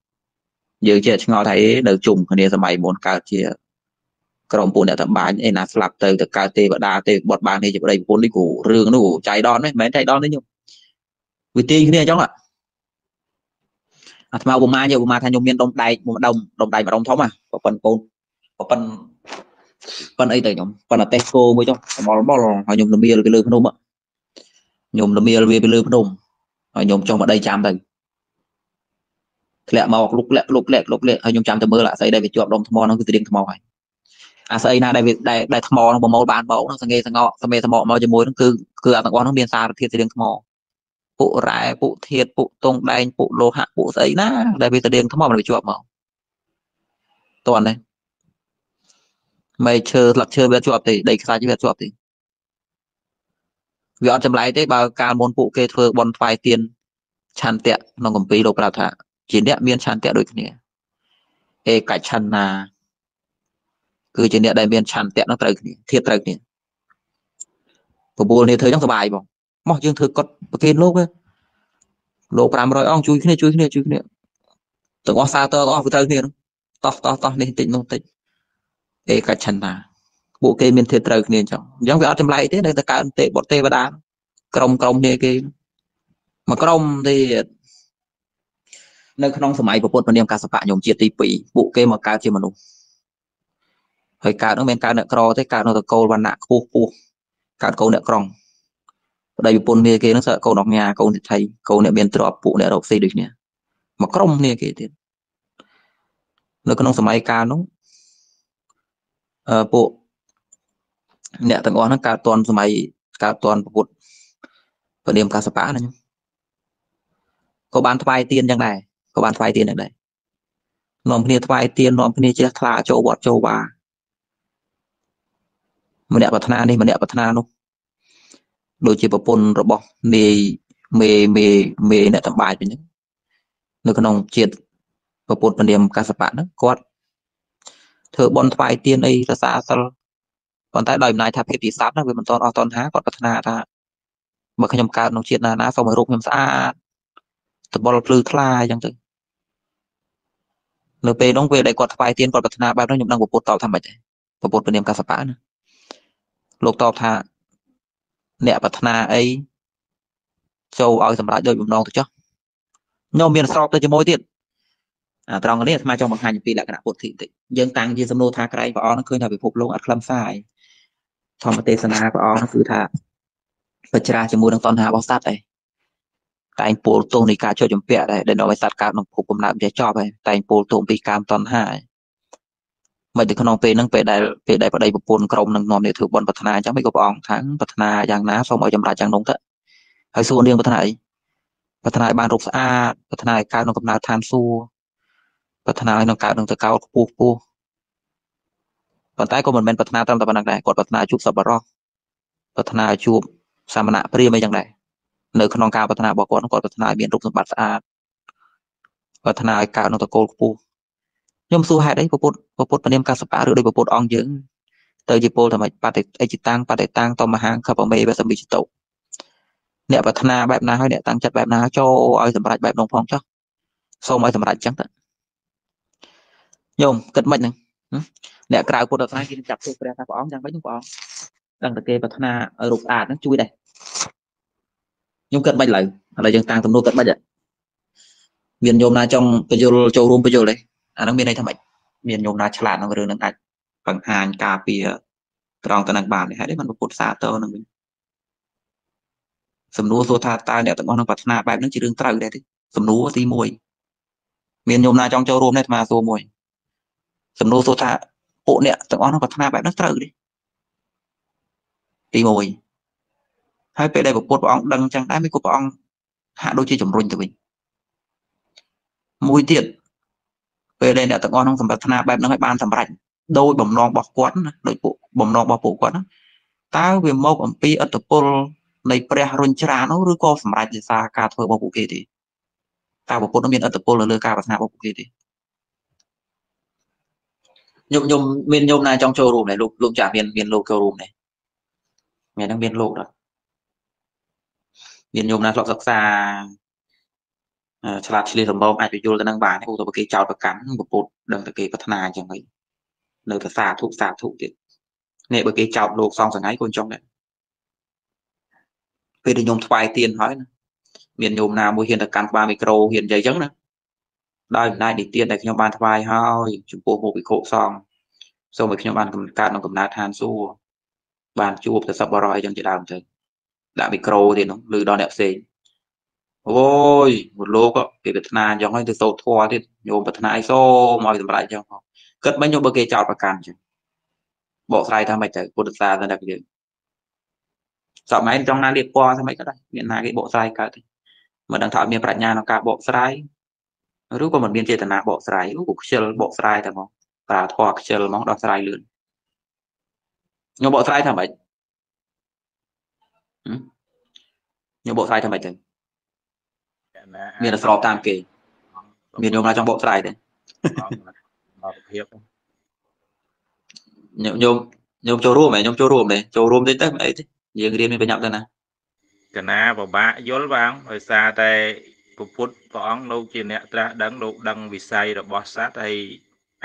យើងជាឆ្ងល់ថាអេនៅជុំគ្នាសម័យមុនកើតជា ក្រុមពួកអ្នកតបាញអីណាស្លាប់ទៅទៅកើតទេវតាទេបត់បាននេះជាប្តីប្រពន្ធនេះគូរឿងនោះចៃដនមិនមែនចៃដនទេខ្ញុំវាទាញគ្នាអញ្ចឹងអាថ្មឧបមាយកឧបមាថាខ្ញុំមានដុំដែកមួយដុំដុំដែកម្ដុំធំហ่ะប្រពន្ធកូនប្រពន្ធប៉ិនអីទៅខ្ញុំប៉ិនអាតេស្កូមួយចុះបលបលហើយខ្ញុំលមៀលពីលើភ្នំខ្ញុំលមៀលវាពីលើភ្នំហើយខ្ញុំចុះមកដីចាំទៅធ្លាក់មកលុកលាក់លុកលាក់លុកលាក់ហើយខ្ញុំចាំទៅមើលអាស្អីដែលវាជាប់ដុំថ្មហ្នឹងគឺត្រៀងថ្មហើយ អាស្អីណាដែលវាដែលថ្មហ្នឹងប្រមូលបានបោកហ្នឹងសង្កេសង្កកសមេសមកមកជាមួយហ្នឹងគឺគឺអាទាំងអស់ហ្នឹងមានសារធាតុត្រៀងថ្មពុករ៉ែពុធាតុពុតុងដែងពុលោហៈពុស្អីណាដែលវាត្រៀងថ្មมันវាជាប់មកតន់ទេមែកឈើស្លឹកឈើវាជាប់ទេដីខ្សាច់វាជាប់ទេវាអត់ចម្លែកទេបើកាលមុនពួកគេធ្វើបន់ថ្វាយទៀនឆន្ទៈក្នុងកម្ពីលោកប្រាប់ថាជាអ្នកមានឆន្ទៈដូចគ្នាអេកច្ឆន្នា គឺជាអ្នកដែលមានឆន្ទៈនឹងត្រូវគ្នាធៀបត្រូវគ្នាបបួលនេះធ្វើចឹងសុបាយបងមកយើងធ្វើកត់ប្រគេនលោកលោក500អង្គជួយគ្នាជួយគ្នាជួយគ្នាទាំងអស់សាទរទាំងអស់ទៅត្រូវគ្នាតោះតោះតោះនេះតិចនោះតិចឯកច្ឆន្តាពួកគេមានធាតុត្រូវគ្នាអញ្ចឹងអញ្ចឹងវាអត់ចម្លែកទេនៅតែកើតទេបុត្រទេវតាក្រុមក្រុមគ្នាគេមួយក្រុមទៀតនៅក្នុងសម័យពុទ្ធពនាមកាសបៈញោមជាតិទី2ពួកគេមកកើតជាមនុស្ស ហើយកើតនោះមានកើតអ្នកក្រទេកើតនៅតកូលវណ្ណៈខ្ពស់ពោះកើតកូនអ្នកក្រុងប្តីប្រពន្ធគ្នាគេនឹងសើកូនអង្ញាកូនសិទ្ធិកូនអ្នកមានទ្រព្យពួកអ្នករកស៊ីដូចគ្នាមកក្រុមគ្នាគេទៀតនៅក្នុងសម័យកាលនោះអឺពួកអ្នកទាំងអស់ហ្នឹងកើតតន់សម័យកើតតន់ពុទ្ធពនាមកាសបៈណាញក៏បានថ្វាយទៀនចឹងដែរក៏បានថ្វាយទៀនចឹងដែរនាំគ្នាថ្វាយទៀននាំគ្នាជ្រះថ្លាចូលវត្តចូលវា ម្នាក់ប្រាថ្នានេះម្នាក់ប្រាថ្នានោះដូចជាប្រពន្ធរបស់នាយមេមេមេអ្នកតម្បាចវិញនៅក្នុងជាតិប្រពុតពនាមកសបៈហ្នឹងគាត់ធ្វើបន់ថ្វាយទៀនអីរសាសិលប៉ុន្តែដោយអំណាចថាភាពទីស័ព្ទណាវាមិនតន់អស់តន់ថាគាត់ប្រាថ្នាថាបើខ្ញុំកើតក្នុងជាតិណាណាសូមឲ្យរូបខ្ញុំស្អាតតបល់ភ្លឺថ្លាអញ្ចឹងទៅនៅពេលនោះពេលដែលគាត់ថ្វាយទៀនគាត់ប្រាថ្នាបែបនោះខ្ញុំដឹងប្រពុតតបថាម៉េចដែរប្រពុតពនាមកសបៈណា លោកតបថាអ្នកប្រាថ្នាអីចូលឲ្យសម្រេចដោយបំណងទៅចុះខ្ញុំមានស្របទៅជាមួយទៀតអាត្រង់នេះអាត្មាចង់បង្ហាញអំពីលក្ខណៈពុទ្ធិបន្តិចយើងតាំងជាសំណួរថាក្រែងព្រះអង្គឃើញថាពិភពលោកអត់ខ្លឹមសារធម្មទេសនាព្រះអង្គគឺថាបច្រាជាមួយនឹងតណ្ហារបស់សត្វឯងតែងពោលទោសនៃការចុចចម្ពាក់ដែរដែលឲ្យសត្វកើតក្នុងភពកំណើតវាចប់ហើយតែងពោលទោសពីកាមតណ្ហាឯង មិនទៅក្នុងពេលហ្នឹងពេលដែលពេលដែលប្តីប្រពន្ធក្រុមនឹងនាំនេះធ្វើបន់ប្រាថ្នាអញ្ចឹងមិនក៏ព្រះអង្គថាប្រាថ្នាយ៉ាងណាសូមឲ្យចម្រើនយ៉ាងនោះទៅហើយសួរនាងប្រាថ្នាអីប្រាថ្នាឲ្យបានរូបស្អាតប្រាថ្នាឲ្យកើតក្នុងកំណើតឋានសួគ៌ប្រាថ្នាឲ្យនឹងកើតនឹងទៅកោតខ្ពស់ខ្ពស់ប៉ុន្តែក៏មិនមែនប្រាថ្នាត្រឹមតែប៉ុណ្្នឹងដែរគាត់ប្រាថ្នាជួបសប្បុរសប្រាថ្នាជួបសាមណៈព្រាមអីចឹងដែរនៅក្នុងការប្រាថ្នារបស់គាត់គាត់ប្រាថ្នាឲ្យមានរូបសម្បត្តិស្អាតប្រាថ្នាឲ្យកើតនៅតកូលខ្ពស់ ខ្ញុំសួរហេតុអីពុទ្ធពុទ្ធពនាមកសបៈឬដោយពុទ្ធអង្គយើងទៅជាពលថាម៉េចបតិអិចិតាំងបតិតាំងតមហាខបមេវសមិជតោអ្នកប្រាថ្នាបែបណាហើយអ្នកតាំងចិត្តបែបណាចូលឲ្យសម្រេចបែបនោះផងចុះសូមឲ្យសម្រេចចឹងទៅញោមគិតមិនហ្នឹងអ្នកក្រៅពុទ្ធសាសនាគេចាប់ទោសព្រះថាព្រះអង្គយ៉ាងម៉េចព្រះអង្គដឹងតែគេប្រាថ្នាឲ្យរូបស្អាតហ្នឹងជួយដែរខ្ញុំគិតមិនឡើយឥឡូវយើងតាំងទំនួលគិតមិនមានញោមណាចង់បញ្យលចូលរួមបញ្យលទេ អាហ្នឹងមានន័យថាម៉េចមានញោមណាឆ្លាតក្នុងរឿងហ្នឹងអាចបង្ហាញការពារត្រង់ទៅនឹងបានហេតុអីមិនពុទ្ធសាទៅនឹងវិញសំណួរសួរថាតើអ្នកទាំងអស់នឹងប្រាថ្នាបែបហ្នឹងជារឿងត្រូវដែរទេសំណួរទី1មានញោមណាចង់ចូលរួមទេអាត្មាសួរមួយសំណួរសួរថាពួកអ្នកទាំងអស់នឹងប្រាថ្នាបែបហ្នឹងត្រូវទេទី1ហើយពេលដែលពុទ្ធព្រះអង្គដឹងចឹងដែរមិនក៏ព្រះអង្គហាក់ដូចជាជំរុញទៅវិញមួយទៀត ពេលដែលអ្នកទាំងអស់ក្នុងសម្បត្តិបែបហ្នឹងឲ្យបានសម្រេចដោយបំណងរបស់គាត់ណាដោយពួកបំណងរបស់ពួកគាត់ណាតើវាមកអំពីអត្តពលនៃព្រះរុញច្រានោះឬក៏សម្រេចដោយសារការធ្វើរបស់ពួកគេទេតើពុទ្ធមានអត្តពលនៅលើការប្រាថ្នារបស់ពួកគេទេខ្ញុំខ្ញុំមានខ្ញុំណាចង់ចូលរួមដែរលោកលោកចាស់មានមានលោកចូលរួមដែរមានហ្នឹងមានលោកដែរមានខ្ញុំណាធ្លាប់សិក្សា ឆ្លាតឆ្លៀសសម្បូរអាចទៅយល់ទៅនឹងបានឧទាហរណ៍គេចោតប្រកាន់ពពុទ្ធដឹងតែគេប្រាថ្នាអញ្ចឹងហីនៅតែសាធុសាធុទៀតនេះបើគេចោតលោកសងសងៃក៏ចង់ដែរពេលដែលខ្ញុំថ្វាយទៀនហើយណាមានញោមណាមួយហ៊ានទៅកាន់ក្បាលមីក្រូហ៊ាននិយាយអញ្ចឹងណាដោយអំណាចនៃទៀនដែលខ្ញុំបានថ្វាយហើយចំពោះមុខវិខុសងសូមឲ្យខ្ញុំបានកើតក្នុងកំណើតឋានសួគ៌បានជួបទៅសប្បុរសអីចឹងជាដើមទៅដាក់មីក្រូទៀតនោះឬដល់អ្នកផ្សេង អូយមួយលោកគេប្រាថ្នាអញ្ចឹងហើយទៅសូត្រធម៌ទៀតញោមប្រាថ្នាអីសូមឲ្យសម្រេចអញ្ចឹងផងគិតមិនញោមបើគេចោតប្រកាន់អញ្ចឹងបកស្រាយថាម៉េចទៅពុទ្ធសាសនាតែយើងសម័យចង់ណាលៀបពណ៌ថាម៉េចក៏ដែរមានណាគេបកស្រាយកើតទេមិនដឹងថាអត់មានប្រាជ្ញាក្នុងការបកស្រាយឬក៏មិនមានចេតនាបកស្រាយឬក៏ខ្ជិលបកស្រាយតែហ្មងប្រើធម៌ខ្ជិលហ្មងដោះស្រាយលឿនខ្ញុំបកស្រាយថាម៉េចខ្ញុំបកស្រាយថាម៉េចទៅ មានតែស្របតាមគេមានញោមណាចង់បកស្រាយទេអត់ភាពញោមញោមចូលរួមហ៎ញោមចូលរួមទេចូលរួមតិចទៅអីទេយើងរៀនមានប្រញាប់ទៅណាកណាពិបាកយល់បងដោយសារតែពុទ្ធព្រះអង្គលោកជាអ្នកត្រាស់ដឹងលោកដឹងវិស័យរបស់សត្វហើយ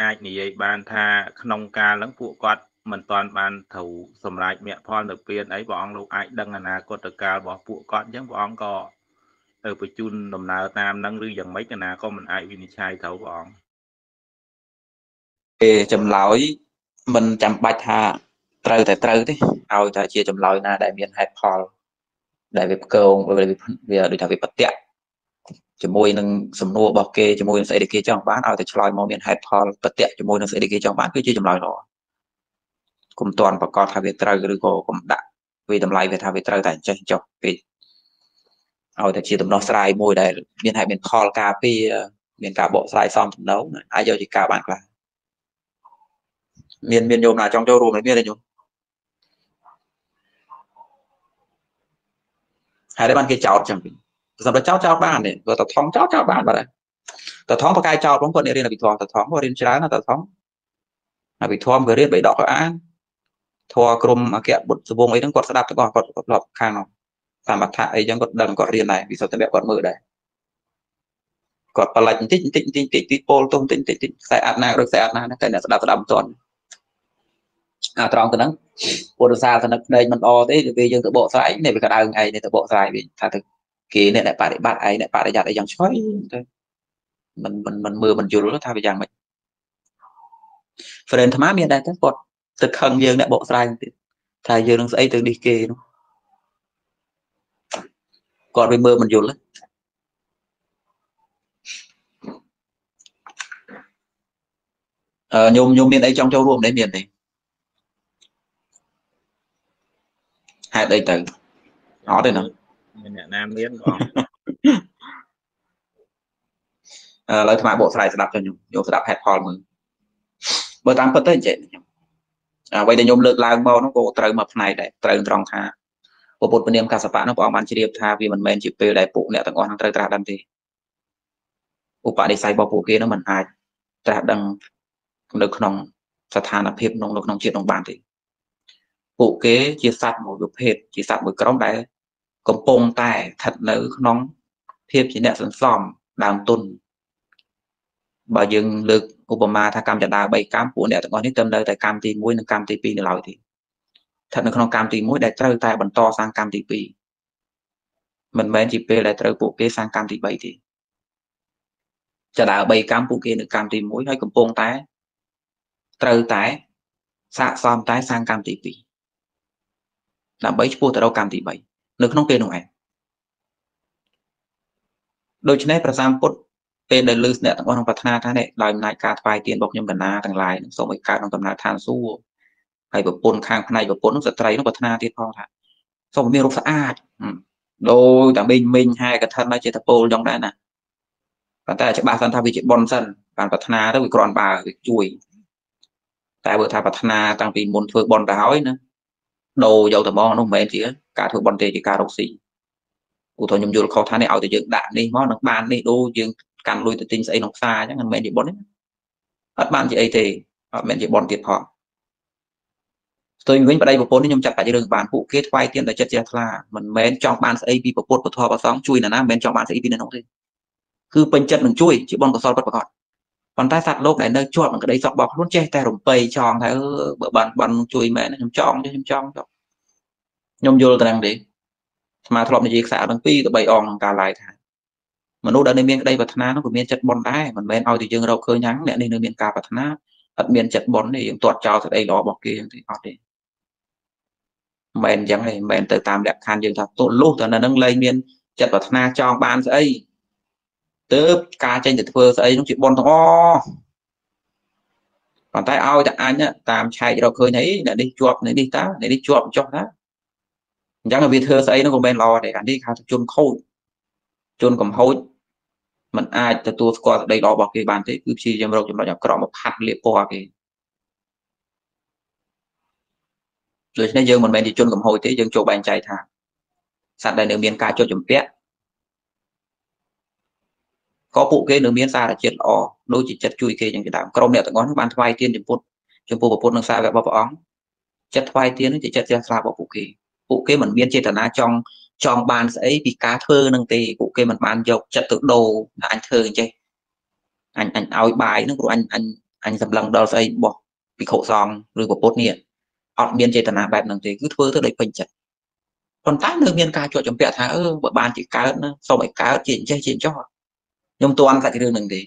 អាចនិយាយបានថាក្នុងកាលហ្នឹងពួកគាត់មិនទាន់បានត្រូវសម្រេចមគ្គផលនៅពៀនអីព្រះអង្គលោកអាចដឹងអនាគតកាលរបស់ពួកគាត់អញ្ចឹងព្រះអង្គក៏ ទៅបញ្ជូនដំណើរតាមនឹងឬយ៉ាងម៉េចណាក៏មិនអាចវិនិច្ឆ័យត្រូវព្រះអង្គគេចម្លើយមិនចាំបាច់ថាត្រូវតែត្រូវទេឲ្យតែជាចម្លើយណាដែលមានហេតុផល ដែលវាផ្គងវាវាដូចថាវាប្រតិកជាមួយនឹងសំណួររបស់គេជាមួយនឹងស្អីដែលគេចង់បានឲ្យតែឆ្លើយមកមានហេតុផលប្រតិកជាមួយនឹងស្អីដែលគេចង់បានគឺជាចម្លើយល្អគុំតន់ប្រកាសថាវាត្រូវឬក៏គុំដាក់វាតម្លៃវាថាវាត្រូវតែចេះចុះពេក ឲ្យតែជាដំណោះស្រាយមួយដែលមានហេតុមានផលការពារមានការបកស្រាយសមទំនងអាចយកជាការបានខ្លះមានមានយោមណាចង់ចូលរួមមានទេញោមហើយបានគេចោតចឹងវិញសម្រាប់ចោតចោតបានទេគាត់តថងចោតចោតបានបាទតថងបកាយចោតផងគាត់រៀនអភិធម្មតថងគាត់រៀនច្រើនណាតថងអភិធម្មគាត់រៀនបីដកគាត់អានធរក្រមអគ្គបុត្រសវងអីហ្នឹងគាត់ស្ដាប់ទាំងអស់គាត់គាត់ធ្លាប់ខាងនោះ សមត្ថៈអីចឹងគាត់ដឹងគាត់រៀនដែរវិសុទ្ធិគាត់មើលដែរគាត់បលិចបន្តិចបន្តិចបន្តិចបន្តិចទីពោលទុំបន្តិចបន្តិចខ្សែអាត់ណាឬខ្សែអាត់ណាតែអ្នកស្ដាប់ស្ដាប់មិនទាន់អាត្រង់ទៅហ្នឹងពុទ្ធសាសនិកភ្នែកមិនអទេពេលយើងទៅបកស្រាយនេះវាក្តៅឯងនេះទៅបកស្រាយវិញថាទៅគេអ្នកដែលបប្រតិបត្តិឯងអ្នកបរិយ័តអីយ៉ាងឆ្កយទៅមិនមិនមិនមើលមិនយល់ថាវាយ៉ាងម៉េច friend អាត្មាមានដែរទៅគាត់ទៅខឹងយើងអ្នកបកស្រាយទៀតថាយើងនឹងស្អីទៅនេះគេនោះ គាត់វាមើលមិនយល់អឺញោមញោមមានអីចង់ចូលរួមដែរមានទេហេតុអីទៅអត់ទេណាមានអ្នកណាមានបងអឺឥឡូវថ្មបកស្រាយស្ដាប់ទៅញោមញោមស្ដាប់ហេតុផលមើលបើតាមពិតទៅអញ្ចឹងខ្ញុំអ្វីដែលញោមលើកឡើងមកនោះក៏ត្រូវមកផ្នែកដែរត្រូវត្រង់ថា ពុទ្ធពនាម កសបៈនោះព្រះអង្គបានជ្រាបថាវាមិនមែនជាពេលដែលពួកអ្នកទាំងអស់នឹងត្រូវត្រាស់ដឹងទេឧបនិស្ស័យរបស់ពួកគេនោះមិនអាចត្រាស់ដឹងនៅក្នុងស្ថានភាពក្នុងនៅក្នុងជាតិនោះបានទេពួកគេជាសត្វមួយប្រភេទជាសត្វមួយក្រុមដែល កំពុងតែស្ថិតនៅក្នុងភាពជាអ្នកសន្សំដើមទុនបើយើងលើកឧបមាថាកម្មចដា3កម្មពួកអ្នកទាំងអស់នេះទៅនៅតែកម្មទី1និងកម្មទី2នៅឡើយទេ ស្ថិតនៅក្នុងកម្មទី1ដែលត្រូវតែបន្តសាងកម្មទី2មិនមែនជាពេលដែលត្រូវពួកគេសាងកម្មទី3ទេចដា3កម្មពួកគេនៅកម្មទី1ហើយកំពុងតែត្រូវតែសាកសមតែសាងកម្មទី2ដើម្បីឈ្មោះទៅរកកម្មទី3នៅក្នុងពេលនោះឯងដូច្នេះប្រសាមពុទ្ធពេលដែលលើអ្នកទាំងអស់ក្នុងប្រាថ្នាថានេះដោយអំណាចការថ្វាយទានរបស់ខ្ញុំកណាទាំងឡាយសូមឲ្យកើតក្នុងដំណើរឋានសួគ៌ ហើយប្រពន្ធខាងផ្នែកប្រពន្ធនោះស្ត្រីនោះប្រាថ្នាទៀតផងថាសូមមានរូបស្អាតដោយតែមេញមេញហែកឋិនមកជាតពលចង់ដែរណាប៉ុន្តែច្បាស់សិនថាវាជាប៉ុនសិនបានប្រាថ្នាទៅវាគ្រាន់បើវាជួយតែបើថាប្រាថ្នាតាំងពីមុនធ្វើប៉ុនទៅហើយណាដូរយកទៅមកនោះមិនមែនជាការធ្វើបន់ទេជាការរកស៊ីឧទាហរណ៍ខ្ញុំយល់ខុសថានេះឲ្យតែយើងដាក់នេះមកនឹងបាននេះដូរយើងកាន់លុយទៅទិញស្អីក្នុងផ្សារអញ្ចឹងមិនមែនជាបន់ទេអត់បានជាអីទេអត់មែនជាបន់ទៀតផង ស្ទុយវិញប្តីប្រពន្ធនេះខ្ញុំចាត់បាច់រឿងបានពួកគេថ្វាយទានតែចិត្តជ្រះថ្លាមិនមែនចង់បានស្អីពីប្រពុតពធប្រសងជួយណាណាមិនមែនចង់បានស្អីពីនៅនោះទេគឺពេញចិត្តនឹងជួយជាបនកសលពិតប្រាកដប៉ុន្តែសត្វលោកដែលនៅជាប់នឹងក្តីសក់របស់ខ្លួនចេះតែរំពៃចងថាអឺបើបានបានជួយមែនខ្ញុំចង់ខ្ញុំចង់ចុះខ្ញុំយល់ត្រង់ទេស្មាធ្លាប់និយាយខ្សែទាំងពីរទៅ3អងក្នុងការឡាយថាមនុស្សដែលនៅមានក្តីប្រាថ្នានោះក៏មានចិត្តបន់ដែរមិនមែនឲ្យតែយើងរកឃើញយ៉ាងអ្នកនេះនៅមានការប្រាថ្នាអត់មានចិត្តបន់ទេយើងទាត់ចោលសេចក្តីល្អរបស់គេទេអត់ទេ មិនមែនអញ្ចឹងទេមិនមែនទៅតាមលក្ខខណ្ឌយើងថាទោះលុះតែនៅនឹងលែងមានចិត្តប្រាថ្នាចង់បានស្អីទើបការចេញទៅធ្វើស្អីនោះជាបនទាំងអស់ប៉ុន្តែឲ្យតែអញតាមឆែករកឃើញអីអ្នកនេះជាប់អ្នកនេះតើអ្នកនេះជាប់ចុះណាអញ្ចឹងវាធ្វើស្អីនោះក៏មិនល្អដែរអានេះហៅថាជនខូចជនកំហូចมันអាចទទួលស្គាល់សេចក្តីល្អរបស់គេបានទេគឺព្យាយាមរកចំណុចអាក្រក់មកផាត់លៀបពណ៌គេ ដូច្នេះយើងមិនមែនជាជនកំហូចទេយើងចូលបែងចែកថាសត្វដែលនៅមានការចុចចម្ពាក់ក៏ពួកគេនៅមានសារជាតិល្អដូចជាចិត្តជួយគេយ៉ាងជាដើមក្រុមអ្នកទាំងអស់នោះបានថ្វាយទានចំពោះចំពោះប្រពុតនិងសាវករបស់ព្រះអង្គចិត្តថ្វាយទាននេះជាចិត្តជ្រះថ្លារបស់ពួកគេពួកគេមិនមានចេតនាចង់ចង់បានស្អីពីការធ្វើនឹងទេពួកគេមិនបានយកចិត្តទៅដូរអញធ្វើអញ្ចេះអញអញឲ្យបាយនឹងព្រោះអញអញអញសម្លឹងដល់ស្អីរបស់ភិក្ខុសង្ឃឬប្រពុតនេះ អត់មានចេតនាបែបហ្នឹងទេគឺធ្វើទៅដោយពេញចិត្តប៉ុន្តែនៅមានការជាប់ចម្ពាក់ថាអឺបើបានជាកើតណាសូមឲ្យកើតជាចេះជាចោះខ្ញុំទាន់សាច់រឿងនឹងទេ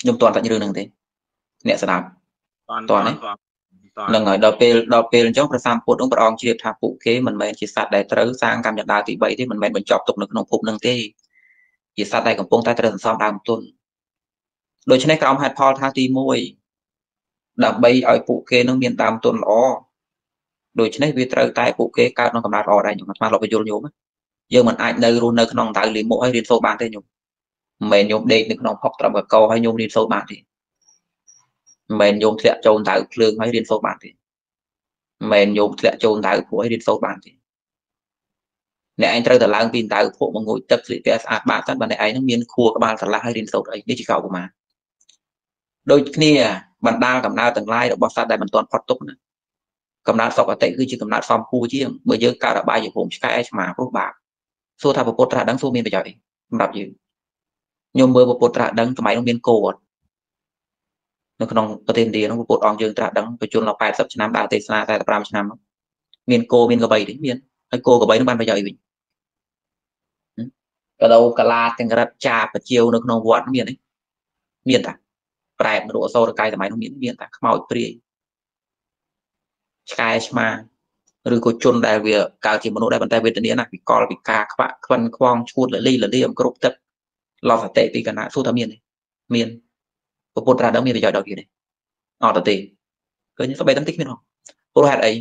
ខ្ញុំទាន់សាច់រឿងនឹងទេអ្នកស្ដាប់ទាន់ទេនឹងហើយដល់ពេលដល់ពេលអញ្ចឹងព្រះសម្ពុទ្ធអង្គព្រះអង្គជ្រាបថាពួកគេមិនមែនជាសត្វដែលត្រូវសាងកម្មចដាទី3ទេមិនមែនបញ្ចប់ទុកនៅក្នុងភពនឹងទេជាសត្វដែលកំពុងតែត្រូវសន្សំដើមទុនដូច្នេះក្រោមហេតុផលថាទី1 ដើម្បីឲ្យពួកគេនឹងមានដើមទុនល្អដូច្នេះវាត្រូវតែពួកគេកើតក្នុងកំណត់ល្អដែរខ្ញុំអាត្មាលោកបញ្យល់ញោមយើងមិនអាចនៅរស់នៅក្នុងដៅលីមុខឲ្យរៀនសូត្របានទេញោមមិនមែនញោមដេកនៅក្នុងផុកត្រឹមកកឲ្យញោមរៀនសូត្របានទេមិនមែនញោមធ្លាក់ចូលដៅភ្លើងឲ្យរៀនសូត្របានទេមិនមែនញោមធ្លាក់ចូលដៅភក់ឲ្យរៀនសូត្របានទេអ្នកឯងត្រូវតែឡើងពីដៅភក់មកងូចទឹកស្លៀកពាក់ស្អាតបាតសិនបើអ្នកឯងនឹងមានខួរក្បាលស្រឡះឲ្យរៀនសូត្រអីនេះជាកោឧបមាដូចគ្នា បណ្ដាលកំណើតទាំងឡាយរបស់សត្វដែលមិនទាន់ផុតទុកណាកំណើតសុគតិគឺជាកំណើតសំគួរជាងបើយើងកើតអបាយជាភូមិឆ្កែឆ្មាព្រោះបាបសួរថាពុទ្ធត្រាស់ដឹងសួរមានប្រយោជន៍អីសម្រាប់យើងខ្ញុំមើលពុទ្ធត្រាស់ដឹងសម័យនោះមានគោអត់នៅក្នុងប្រទេសឥណ្ឌានោះពុទ្ធអង្គយើងត្រាស់ដឹងបញ្ជនដល់80ឆ្នាំដើរទេសនា45ឆ្នាំមានគោមានកបីទេមានហើយគោកបីនោះបានប្រយោជន៍អីវិញកដោកាឡាទាំងរិតចាបជាវនៅក្នុងវត្តមានទេមានតា ប្រែបនរអសរកាយសម័យនោះមានមានតាខ្មោចព្រាយឆ្កែឆ្មាឬក៏ជនដែលវាកើតជាមនុស្សដែរប៉ុន្តែវេទនាណាវិកលវិការខ្វាក់ខ្វិនខ្វងឈួតលលីលលីអំគ្រប់ទឹកឡោះសតិពីកណាសួរថាមានទេមានពុទ្ធត្រាស់ដឹងមានប្រយោជន៍ដល់គេទេអត់ទេឃើញស្បែកតែតិចគ្មានហ៎ព្រោះហេតុអី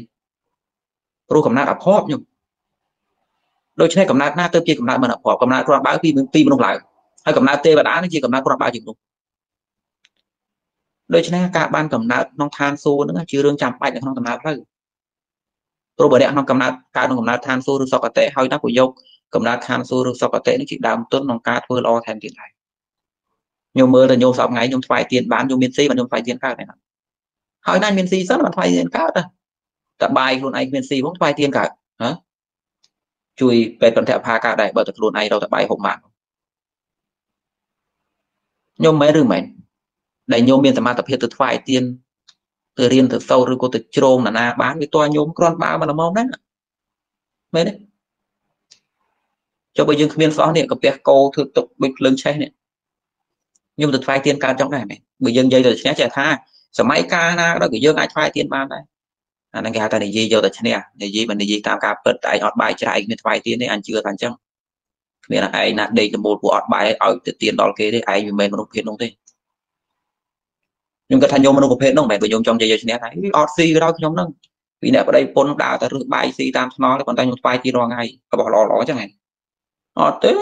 ព្រោះកំណត់អភ័ព្វខ្ញុំដូច្នេះកំណត់ណាទៅជាកំណត់មិនអភ័ព្វកំណត់គ្រាន់បើពីពីមនុស្សឡើងហើយកំណត់ទេវតានេះជាកំណត់គ្រាន់បើជាមនុស្ស ដូច្នេះការបានកំណើតក្នុងឋានសួគ៌ហ្នឹងជារឿងចាំបាច់នៅក្នុងដំណើរផ្លូវព្រោះបើអ្នកក្នុងកំណើតកើតក្នុងកំណើតឋានសួគ៌ឬសុគតិហើយណាក៏យកកំណើតឋានសួគ៌ឬសុគតិនេះជាដើមទុនក្នុងការធ្វើល្អថែមទៀតដែរខ្ញុំមើលតែញោមសពថ្ងៃខ្ញុំថ្វាយទៀនបានខ្ញុំមានស៊ីបានខ្ញុំថ្វាយទៀនកើតហ្នឹងហើយណាមានស៊ីសិនបានថ្វាយទៀនកើតតែបាយខ្លួនឯងមានស៊ីផងថ្វាយទៀនកើតហ៎ជួយពេទ្យបន្តផាកើតដែរបើតែខ្លួនឯងរកតែបាយហូបបានខ្ញុំមែនឬមែន ដែលញោមមានសមត្ថភាពទៅថ្វាយទៀនទៅរៀនទៅសូត្រឬក៏ទៅជ្រងណានាបានវាតើញោមគ្រាន់បើមកល្មមដែរមែនទេចុះបើយើងគ្មានសោះនេះកាពះគោធ្វើទុកដូចភ្លើងឆេះនេះខ្ញុំទៅថ្វាយទៀនកើតចង់ដែរមែនបើយើងនិយាយទៅឈ្នះចេះថាសម័យកាលណាក៏ដោយក៏យើងអាចថ្វាយទៀនបានដែរអាហ្នឹងគេហៅថានិយាយយកតែឈ្នះនិយាយមិននិយាយតាមការពិតតែឯងអត់បាយច្រែកមានថ្វាយទៀនទេអញជឿថាអញ្ចឹងគ្មានឯងណាដេកដំបូលពួកអត់បាយឲ្យទៅទៀនដល់គេទេឯងមិនមែនមនុស្សភេទនោះទេ ខ្ញុំគិតថាខ្ញុំមនុស្សប្រភេទហ្នឹងមិនមែនបើខ្ញុំចង់និយាយយកឈ្នះថាអត់ស៊ីក៏ដោយខ្ញុំហ្នឹងពីអ្នកប្តីពុនដើរតែរឹសបាយស៊ីតាមថ្នល់ទេប៉ុន្តែខ្ញុំថ្វាយទៀនរាល់ថ្ងៃរបស់ល្អល្អអញ្ចឹងហ៎អត់ទេ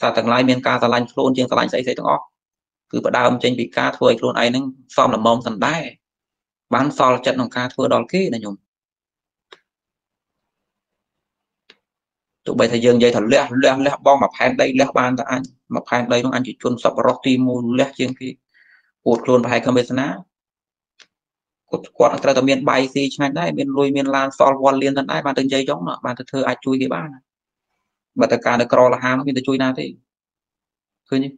សាទាំងឡាយមានការស្រឡាញ់ខ្លួនជាងស្រឡាញ់ស្អីស្អីទាំងអស់គឺផ្ដើមចេញពីការធ្វើឲ្យខ្លួនឯងហ្នឹងសមល្មមសណ្ដែបានសល់ចិត្តក្នុងការធ្វើដល់គេណាញោមទោះបីថាយើងនិយាយថាលះលះលះបងមួយផែនដីលះបានតែអញមួយផែនដីនោះអញជាជនសប្បុរសទី1លះជាងគេ ពួតខ្លួនប្រហែលខំវាសនាគាត់គាត់ត្រូវតែមានបាយស៊ីឆ្ងាញ់ដែរមានលុយមានឡានសល់វល់លៀនទៅដែរបានទៅនិយាយចុងបានទៅធ្វើអាចជួយគេបានបើតែការនៅក្រលហាមានទៅជួយណាទេឃើញទេ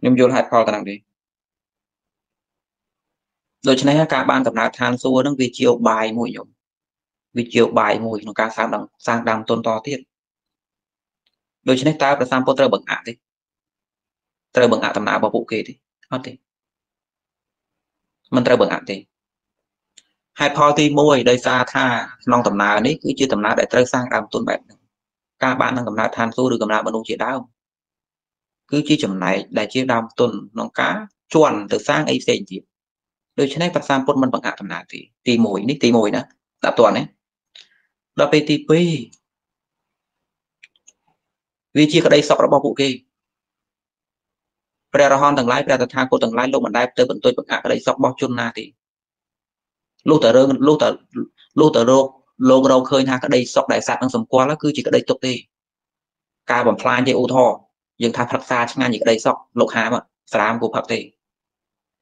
ខ្ញុំយល់ហេតុផលទៅនឹងទេដូច្នេះការបានកំណើតឋានសួគ៌នឹងវាជាឧបាយមួយខ្ញុំវាជាឧបាយមួយក្នុងការសាងដើមសាងដើមទុនតទៀតដូច្នេះតើប្រសាមពុទ្ធត្រូវបង្អាក់ទេ ត្រូវបង្អាក់ដំណើររបស់ពួកគេទេអត់ទេមិនត្រូវបង្អាក់ទេហេតុផលទី1ដោយសារថាក្នុងដំណើរនេះគឺជាដំណើរដែលត្រូវសាងដើមទុនបែបហ្នឹងការបាននឹងកំណើតឋានសួគ៌ឬកំណើតមនុស្សជាដើមគឺជាចំណែកដែលជាដើមទុនក្នុងការជន់ទៅសាងអីផ្សេងទៀតដូច្នេះប្រសាពុទ្ធមិនបង្អាក់ដំណើរទីទី1នេះទី1ណាដាក់តន់ណាដល់ពេលទី2វាជាក្តីសុខរបស់ពួកគេ ព្រះរហន្តទាំងឡាយព្រះតថាគតទាំងឡាយលោកមិនដែលទៅបន្ទុយបង្អាក់ក្តីសុខរបស់ជនណាទេលុះតែរឿងលុះតែលុះតែរោគលោករកឃើញថាក្តីសុខដែលសត្វនឹងសម្គាល់គឺជាក្តីទុកទេការបំផ្លាញទេឧទាហរណ៍យើងថាផឹកសាឆ្ងាញ់ជាក្តីសុខលោកហាមស្រាមគូផឹកទេ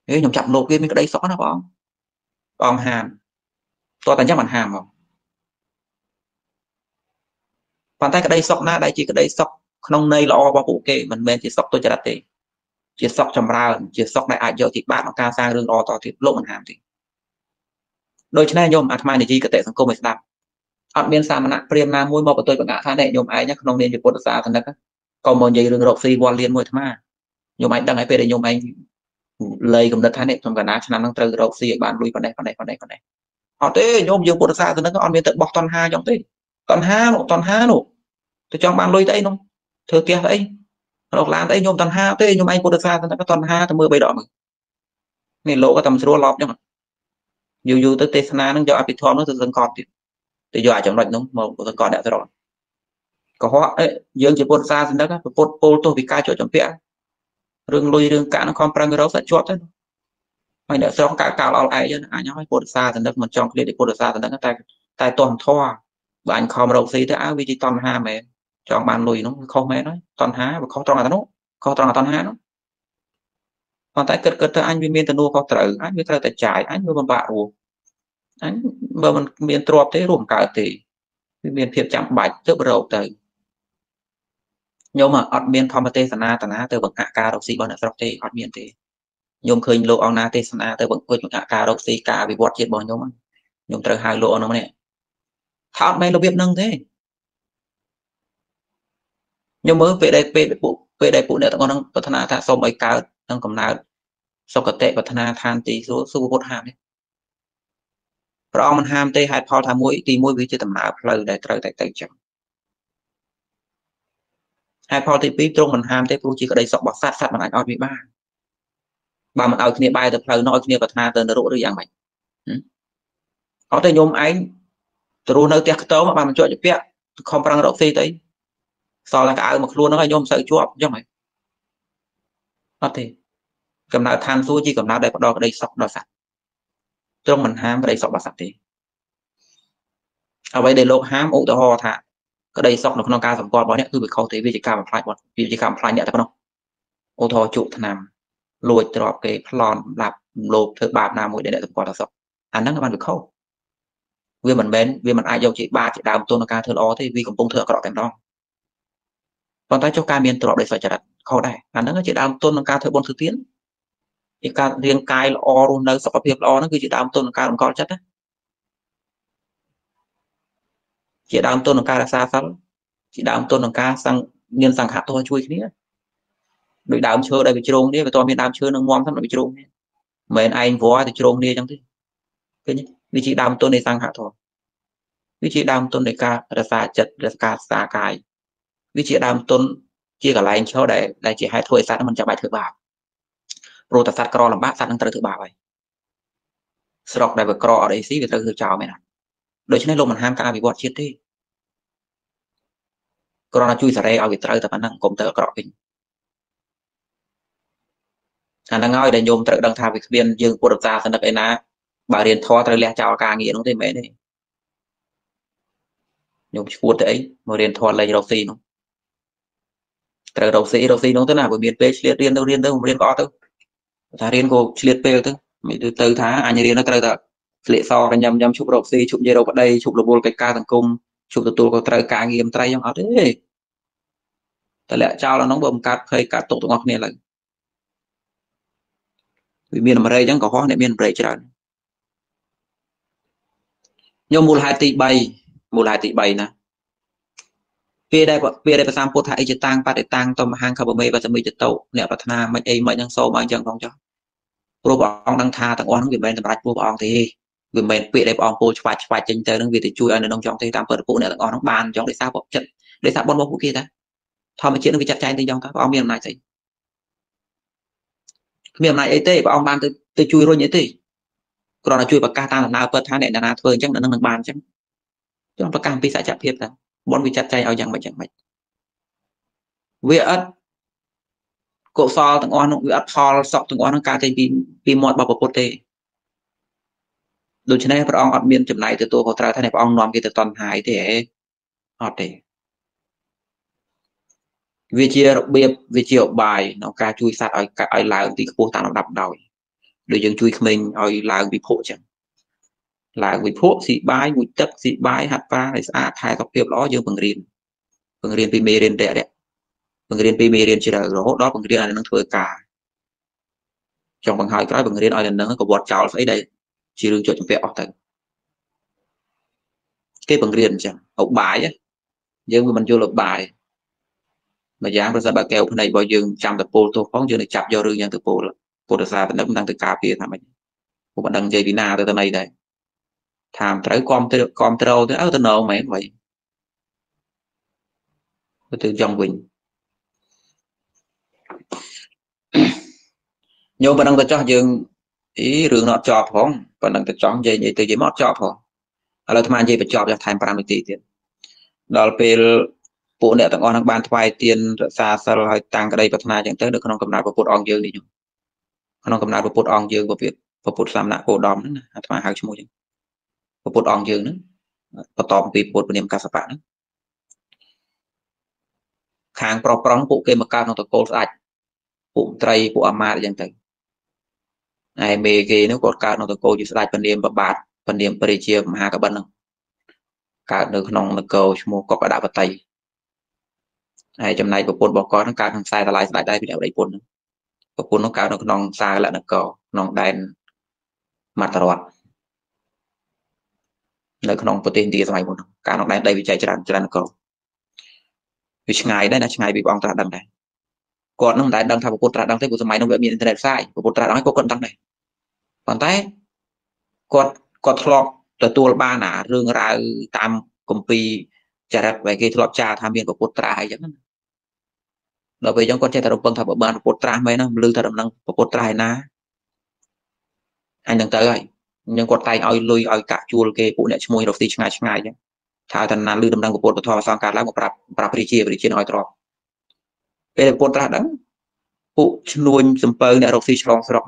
ហេខ្ញុំចាប់លោកគេមានក្តីសុខណាបងបងហាមតោះតែអញ្ចឹងមិនហាមមកប៉ុន្តែក្តីសុខណាដែលជាក្តីសុខក្នុងន័យល្អរបស់ពួកគេមិនមែនជាសុខទុច្ចរិតទេ ជាសុខចម្រើន ជាសុខដែលអាចយកទីបាតក្នុងការសាងរឿងល្អតទៀតលោកមិនហាមទេដូច្នេះញោមអាត្មានិយាយកតិសង្គមឲ្យស្ដាប់អត់មានសាមណៈព្រាមណាមួយមកបន្ទុយបង្អាក់ថានេះញោមឯងក្នុងនាមជាពុទ្ធសាសនិកក៏មកនិយាយរឿងរកស៊ីវល់លៀនមួយអាត្មាញោមឯងដឹងហើយពេលដែលញោមឯងលៃកំណត់ថានេះខ្ញុំកណាឆ្នាំហ្នឹងត្រូវរកស៊ីឲ្យបានលុយប៉ុណ្ណេះប៉ុណ្ណេះប៉ុណ្ណេះប៉ុណ្ណេះអត់ទេញោមយើងពុទ្ធសាសនិកអត់មានទៅបោះតណ្ហាចឹងទេតណ្ហានោះតណ្ហានោះទៅចង់បានលុយទៅអីនោះធ្វើផ្ទះទៅអី រកឡានទៅអីញោមតណ្ហាទេញោមឯងពុទ្ធសាសនិកតណ្ហាទៅមើលបីដកមើលនេះលោកក៏តែមិនស្រួលឡប់ចឹងយូរយូរទៅទេសនានឹងយកអភិធម្មនោះទៅសង្កត់ទៀតទៅយកអាចចំណុចនោះមកសង្កត់អ្នកស្រុកកុហកយើងជាពុទ្ធសាសនិកពុទ្ធពលទោះពីការជាប់ចម្ពាក់រឿងលុយរឿងកាក់នឹងខំប្រឹងរកសាច់ជាប់ទៅហើយអ្នកស្រុកកាក់កាលអល់ឯងអាចឲ្យពុទ្ធសាសនិកមិនចង់ឃ្លាតពីពុទ្ធសាសនិកតែតែតោះធေါ်បើអញខំរកស៊ីទៅអើវាជាតណ្ហាមែន ចង់បានលុយនោះខុសមែនហើយតណ្ហាវាខុសត្រង់អានោះខុសត្រង់អាតណ្ហានោះប៉ុន្តែគិតគិតទៅអញវាមានទំនួលខុសត្រូវអញវាត្រូវតែចាយអញវាពិបាករស់អញបើមិនមានទ្រព្យទេរួមកើតទេវាមានភាពចាំបាច់ទៅរកទៅញោមអត់មានធម្មទេសនាតាណាទៅបង្ហាក់ការរកស៊ីរបស់អ្នកស្រុកទេអត់មានទេញោមឃើញលោកអង្គណាទេសនាទៅបង្គាប់បង្ហាក់ការរកស៊ីការវិវត្តជាតិរបស់ញោមញោមត្រូវហៅលោកអង្គនោះនេះថាអត់មែនរបៀបហ្នឹងទេ ញោមមើលពេលដែលពេលពួកពេលដែលពួកអ្នកទាំងអស់ហ្នឹងប្រាថ្នាថាសូមឲ្យកើតនឹងកំណើតសុគតិប្រាថ្នាឋានទីសួគ៌សុពុទ្ធហាមនេះព្រះអង្គមិនហាមទេហេតុផលថាមួយទី1វាជាដំណើរផ្លូវដែលត្រូវតែទៅចឹងហេតុផលទី2ទ្រង់មិនហាមទេព្រោះជាក្តីសុខរបស់សត្វសត្វមិនអាចឲ្យវាបានបើមិនឲ្យគ្នាបែរទៅផ្លូវនោះឲ្យគ្នាប្រាថ្នាទៅនរកឬយ៉ាងម៉េចអត់ទេញោមឯងទៅរស់នៅផ្ទះខ្ទមបានបញ្ជាក់ជាពាក់ខំប្រឹងរកស៊ីទៅ សល់តែកៅមកខ្លួនហ្នឹងហើយញោមសូវជាប់អញ្ចឹងហ៎អត់ទេកំណើតឋានសួគ៌ជាកំណើតដែលផ្ដល់ក្តីសុខដល់សត្វទ្រង់មិនហាមក្តីសុខរបស់សត្វទេអ្វីដែលលោកហាមឧទាហរណ៍ថាក្តីសុខនៅក្នុងការសម្គាល់របស់អ្នកគឺវាខុសទេវាជាការបំផ្លាញរបស់វាជាការបំផ្លាញអ្នកតែប៉ុណ្ណោះឧទាហរណ៍ជក់ឆ្នាំលួចទ្រព្យគេប្លន់ឡាប់លោភធ្វើបាបណាមួយដែលអ្នកសម្គាល់ថាសុខអាហ្នឹងបានវាខុសវាមិនមែនវាមិនអាចយកជាបាបជាដើមទុនក្នុងការធ្វើល្អទេវាកំពុងធ្វើអាក្រក់តែម្ដង ប៉ុន្តែចុះការមានទ្រព្យដោយសុចរិតខុសដែរអាហ្នឹងជាដើមទុនក្នុងការធ្វើបុណ្យធ្វើទានជាការរាងកាយល្អរស់នៅសុខភាពល្អហ្នឹងគឺជាដើមទុនក្នុងការរំកល់ចិត្តណាជាដើមទុនក្នុងការរក្សាសិលជាដើមទុនក្នុងការសង្ឃមានសង្ឃៈទោះជួយគ្នាដោយដើមឈើដែលវាជ្រងគ្នាវាតមានដើមឈើនឹងងំហ្នឹងវាជ្រងគ្នាមិនមែនឯងវល់ទៅជ្រងគ្នាអញ្ចឹងទេឃើញវាជាដើមទុននៃសង្ឃៈធម៌វាជាដើមទុននៃការរក្សាចិត្តរក្សាសាកាយ វាជាដើមទុនជាកន្លែងឈរដែលដែលជាហេតុធ្វើឲ្យសត្វមិនចាំបាច់ធ្វើបាបព្រោះតែសត្វក្រលំបាកសត្វនឹងត្រូវធ្វើបាបហើយស្រុកដែលវាក្រអត់អីស៊ីវាត្រូវធ្វើចោលមែនទេដូច្នេះលោកមិនហាមការវិវត្តជាតិទេគ្រាន់តែជួយសេរីឲ្យវាត្រូវតែប៉ុណ្ណឹងកុំទៅអាក្រក់វិញអាហ្នឹងហើយដែលញោមត្រូវដឹងថាវាគ្មានយើងពុទ្ធសាសនិកឯណាបើរៀនធម៌ត្រូវលះចោលការងារនោះទេមែនទេញោមឈួតទៅអីមករៀនធម៌លេងរកស៊ីនោះ ត្រូវរកស៊ីរកស៊ីនោះទៅណាបើមានពេលឆ្លៀតរៀនទៅរៀនទៅរៀនក៏អត់ទៅថារៀនក៏ឆ្លៀតពេលទៅមិនទៅទៅថាអញរៀនទៅត្រូវតែស្លៀកសកញ៉ាំញ៉ាំឈប់រកស៊ីឈប់និយាយរកប្តីឈប់រវល់កិច្ចការសង្គមឈប់ទទួលក៏ត្រូវការងារមន្ត្រីយ៉ាងអត់ទេតែលាក់ចោលអានោះបើបង្កើតភ័យកាត់ទុកទាំងអស់គ្នាឡើយវាមានអមរេអញ្ចឹងក៏ហោះអ្នកមានអមរេច្រើនញោមមូលហេតុទី3មូលហេតុទី3ណា ពេលដែលពេលដែលប្រសាមពុទ្ធថាអិច្ចតាំងបតិតាំងតមហាងខបមេបសមិចតោអ្នកប្រាថ្នាមិនអីមិនហ្នឹងសូមឲ្យអញ្ចឹងផងចុះព្រោះព្រះអង្គដឹងថាទាំងអស់ហ្នឹងវាមិនមែនសម្រាប់ព្រោះព្រះអង្គទេវាមិនមែនពាក្យដែលព្រះអង្គពោលឆ្វាច់ឆ្វាច់ចេញទៅហ្នឹងវាទៅជួយឲ្យនៅក្នុងចង់ទេតាមពិតពួកអ្នកទាំងអស់ហ្នឹងបានចង់ដោយសារពុទ្ធចិត្តដោយសារបុណ្យរបស់ពួកគេតាធម្មជាតិនឹងវាចាត់ចែងទៅយ៉ាងថាព្រះអង្គមានអំណាចស្អីគ្មានអំណាចអីទេព្រះអង្គបានទៅទៅជួយរុញអីទេគ្រាន់តែជួយប្រកាសតាមដំណើរពិតថាអ្នកណាធ្វើអញ្ចឹងនឹងនឹងបានអញ្ចឹងចង់ប្រកាសអំពីសច្ចភាពតា បនវាចាត់ចែងឲ្យយ៉ាងម៉េចយ៉ាងម៉េចវាអត់កុសលទាំងអស់នោះវាអត់ផលសក់ទាំងអស់នោះកើតចេញពីពីមាត់របស់ពុទ្ធទេដូច្នេះព្រះអង្គអត់មានចំណាយទទួលខុសត្រូវថាព្រះអង្គនាំគេទៅតណ្ហាយទេហ៎អត់ទេវាជារបៀបវាជាឧបាយក្នុងការជួយសត្វឲ្យឲ្យឡើងទីខ្ពស់តាមលំដាប់ដោយដូចយើងជួយក្មេងឲ្យឡើងវិភពចឹង ឡើងវិភពស៊ីបាយមួយទឹកស៊ីបាយហាត់ប្រាណឲ្យស្អាតថែសុខភាពល្អយើងបង្រៀនបង្រៀនពីមេរៀនរយៈបង្រៀនពីមេរៀនជ្រៅរហូតដល់បង្រៀនឲ្យនឹងធ្វើការចង់បង្ហើយក្រោយបង្រៀនឲ្យនឹងកវត្តចោលស្អីដែលជារឿងជាប់ចម្ពាក់អស់ទៅគេបង្រៀនអញ្ចឹងឧបាយយើងវាមិនយល់ឧបាយម្យ៉ាងប្រសិនបើកែវភ្នែករបស់យើងចាំតពលទោះផងយើងនឹងចាប់យករឿងយ៉ាងតពលពុទ្ធសាសនាមិនដឹងទៅការពារថាម៉េចពុំមិនដឹងនិយាយពីណាទៅទៅណីដែរ ថាមត្រូវគាំទ្រគាំទ្រទៅអើទៅណងមែន vậy ទៅចង់វិញញោមប៉ុណ្ណឹងទៅចោះយើងអីរឿងនោះអត់ចប់ផងប៉ុណ្ណឹងទៅចង់និយាយនិយាយទៅនិយាយមកអត់ចប់ផងឥឡូវអាត្មានិយាយបញ្ចប់យ៉ាងថែម5នាទីទៀតដល់ពេលពួកអ្នកទាំងអស់នឹងបានថ្វាយទៀនរក្សាសិលហើយតាំងក្តីប្រាថ្នាចឹងទៅនៅក្នុងកំណត់ពុទ្ធអង្គយើងនេះញោមក្នុងកំណត់ពុទ្ធអង្គយើងពុទ្ធពុទ្ធសាមណៈគោដំហ្នឹងណាអាត្មាហៅឈ្មោះចឹង ពុទ្ធអង្គយើងហ្នឹងបន្តអំពីពុទ្ធព្រានកសបៈហ្នឹងខាងប្រុសប្រុងពួកគេមកកើតក្នុងតកូលស្ដេចពួកត្រីពួកអាមាត្យអញ្ចឹងទៅហើយមេគេនោះគាត់កើតក្នុងតកូលជាស្ដេចពនាមប្របាទពនាមព្រះរាជាមហាកបិនហ្នឹងកើតនៅក្នុងនគរឈ្មោះកបដបតីហើយចំណែកប្រពន្ធរបស់គាត់ហ្នឹងកើតក្នុងខ្សែតឡាយស្ដេចដែរពីអ្នកប្តីពុនហ្នឹងប្រពន្ធនោះកើតនៅក្នុងសាលនគរក្នុងដែនមត្តរដ្ឋ នៅក្នុងប្រទេសឥណ្ឌាសម័យមុនកាលក្នុងដែនដីវិច័យច្រើនច្រើននគរវាឆ្ងាយដែរណាឆ្ងាយពីព្រះអង្គត្រាស់ដឹងដែរគាត់នឹងមិនដែលដឹងថាពុទ្ធត្រាស់ដឹងទេព្រោះសម័យនោះវាមានអ៊ីនធឺណិតផ្សាយពុទ្ធត្រាស់ដឹងគាត់គាត់ដឹងដែរប៉ុន្តែគាត់គាត់ធ្លាប់ទទួលបានអារឿងរ៉ាវតាមគម្ពីរចរិតដែលគេធ្លាប់ចារថាមានពុទ្ធត្រាស់អីចឹងណាដល់ពេលអញ្ចឹងគាត់ចេះតែរំពឹងថាបើបានពុទ្ធត្រាស់មែនណាលឺថាដំណឹងពុទ្ធត្រាស់ឯណាអញនឹងទៅហើយ អញ្ចឹងគាត់តែងឲ្យលុយឲ្យកាក់ជួលគេពួកអ្នកឈ្មោះរកស៊ីឆ្ងាយឆ្ងាយអញ្ចឹងថាឲ្យតាណាលឺដំណឹងពុទ្ធពធសង្ការឡើងមកប្រាប់ប្រាប់ព្រះជាព្រះជាឲ្យទ្របពេលពុទ្ធត្រាស់ដឹងពួកឈ្នួញសំពៅអ្នករកស៊ីឆ្លងស្រុក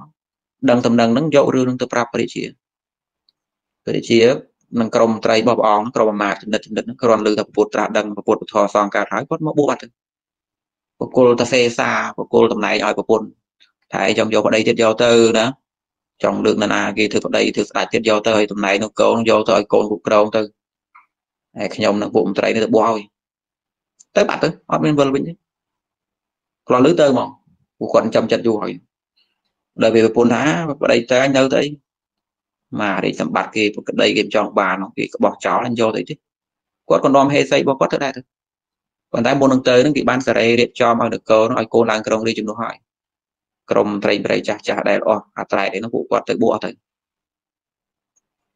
ដឹងដំណឹងហ្នឹងយករឿងហ្នឹងទៅប្រាប់ព្រះជាព្រះជានឹងក្រមត្រីរបស់ព្រះអង្គក្រមអាមាត្យចំណិតចំណិតហ្នឹងគ្រាន់លើថាពុទ្ធត្រាស់ដឹងពុទ្ធពធសង្ការហើយគាត់មកបួសបាត់ទៅបកគលតសេសាបកគលតំណែងឲ្យប្រពន្ធតែឯងចង់យកប្តីទៀតយកទៅណា ចង់លើកណាគេធ្វើប្តីធ្វើស្ដេចទៀតយកទៅឲ្យតំណែងនោះកូនយកទៅឲ្យកូនគ្រប់គ្រងទៅហើយខ្ញុំនឹងពួកមន្ត្រីនេះទៅបោះឲ្យទៅបាត់ទៅអត់មានវិលវិញទេគ្រាន់លឺទៅហ្មងពួកគាត់ចាំចិត្តយូរហើយដល់ពេលប្រពន្ធថាប្តីទៅអញនៅទៅអីមករាជសម្បត្តិគេប្រក្តីគេចង់បានគេក្បោះចោលអញយកទៅទេគាត់ក៏នាំហេសីរបស់គាត់ទៅដែរទៅប៉ុន្តែមុននឹងទៅនឹងគេបានសេរីរៀបចំឲ្យនគរនោះឲ្យកូនឡើងក្រុងរាជជំនួសហើយ ក្រុមត្រីប្រៃចាស់ចាស់ដែលអស់អាត្រែនេះពួកគាត់ទៅបួសទៅ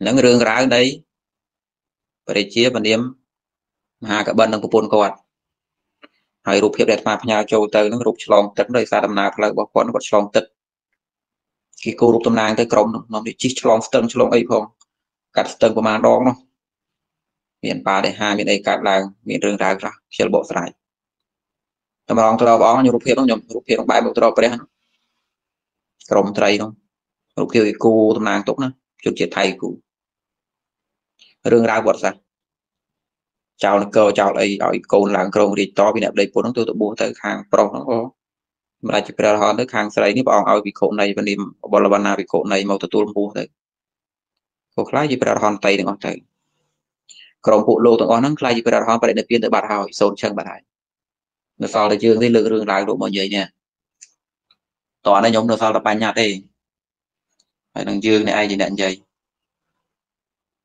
នឹងរឿងរ៉ាវនៃព្រះជាពនាមមហាកបិននិងប្រពន្ធគាត់ហើយរូបភាពដែលអាត្មាផ្ញើចូលទៅនឹងរូបឆ្លងទឹកដោយសារដំណើរផ្លូវរបស់គាត់គាត់ឆ្លងទឹកគេគូរូបតំណាងទៅក្រុមនោះនាំទៅជីកឆ្លងស្ទឹងឆ្លងអីផងកាត់ស្ទឹងប្រមាណដងនោះមានបាដេហាមានអីកើតឡើងមានរឿងរ៉ាវខ្លះខ្ជិលបកស្រាយតម្រងត្រព្រះអង្គខ្ញុំរូបភាពនោះខ្ញុំរូបភាពក្នុងបែបមកត្រព្រះនោះ ក្រមត្រីនោះរូបភាពឯគូតំណាងទុកណាជនជាតិថៃគូរឿងរ៉ាវវត្តសាស្ត្រចោលនគរចោលអីឲ្យកូនឡើងក្រងរាជតពីអ្នកប្តីពុនហ្នឹងទៅទៅបួសទៅខាងប្រុសហ្នឹងក៏ម្ដេចជាព្រះរហន្តទៅខាងស្រីនេះព្រះអង្គឲ្យវិខុនៃពនាមបលវណ្ណាវិខុនៃមកទទួលបួសទៅក៏ខ្លាចជាព្រះរហន្តតីទាំងអស់ទៅក្រុមពួកលោកទាំងអស់ហ្នឹងខ្លាចជាព្រះរហន្តបរិនិព្វានទៅបាត់ហើយសូនឈឹងបាត់ហើយនៅសល់តែយើងនេះលើករឿងឡើងលោកមកនិយាយនេះ តោះនេះខ្ញុំនៅសល់តែបញ្ញត្តិទេហើយនឹងយើងនេះឯងជាអ្នកនិយាយ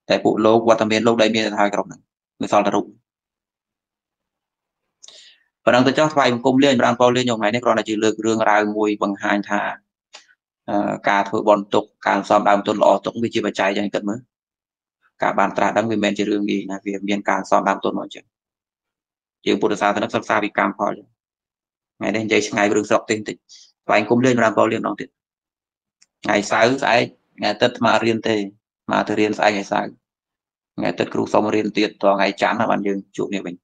តែពួកលោកវត្តមានលោកដែលមានទៅហើយក្រុមហ្នឹងនៅសល់តែរូបប៉ុណ្ណឹងទៅចោះថ្វាយបង្គំលាចម្រានពលលាខ្ញុំថ្ងៃនេះគ្រាន់តែជាលើករឿងរ៉ាវមួយបង្ហាញថាការធ្វើបន់ទុកការសំដើមទុនល្អទុកវាជាបច្ច័យយ៉ាងគិតមើលការបានត្រាស់ដឹងវាមិនមែនជារឿងងាយណាវាមានការសំដើមទុនមកអញ្ចឹងយើងពុទ្ធសាសនាសិក្សាពីកម្មផលថ្ងៃនេះនិយាយឆ្ងាយរឿងស្រុកទេបន្តិច ថ្វាយបង្គំលាចម្រានពលលាម្ដងទៀតថ្ងៃសៅរ៍ស្អែកថ្ងៃអាទិត្យមករៀនទេមកទៅរៀនស្អែកថ្ងៃសៅរ៍ថ្ងៃទឹកគ្រូសុំរៀនទៀតតថ្ងៃច័ន្ទបានយើងជួបគ្នាវិញ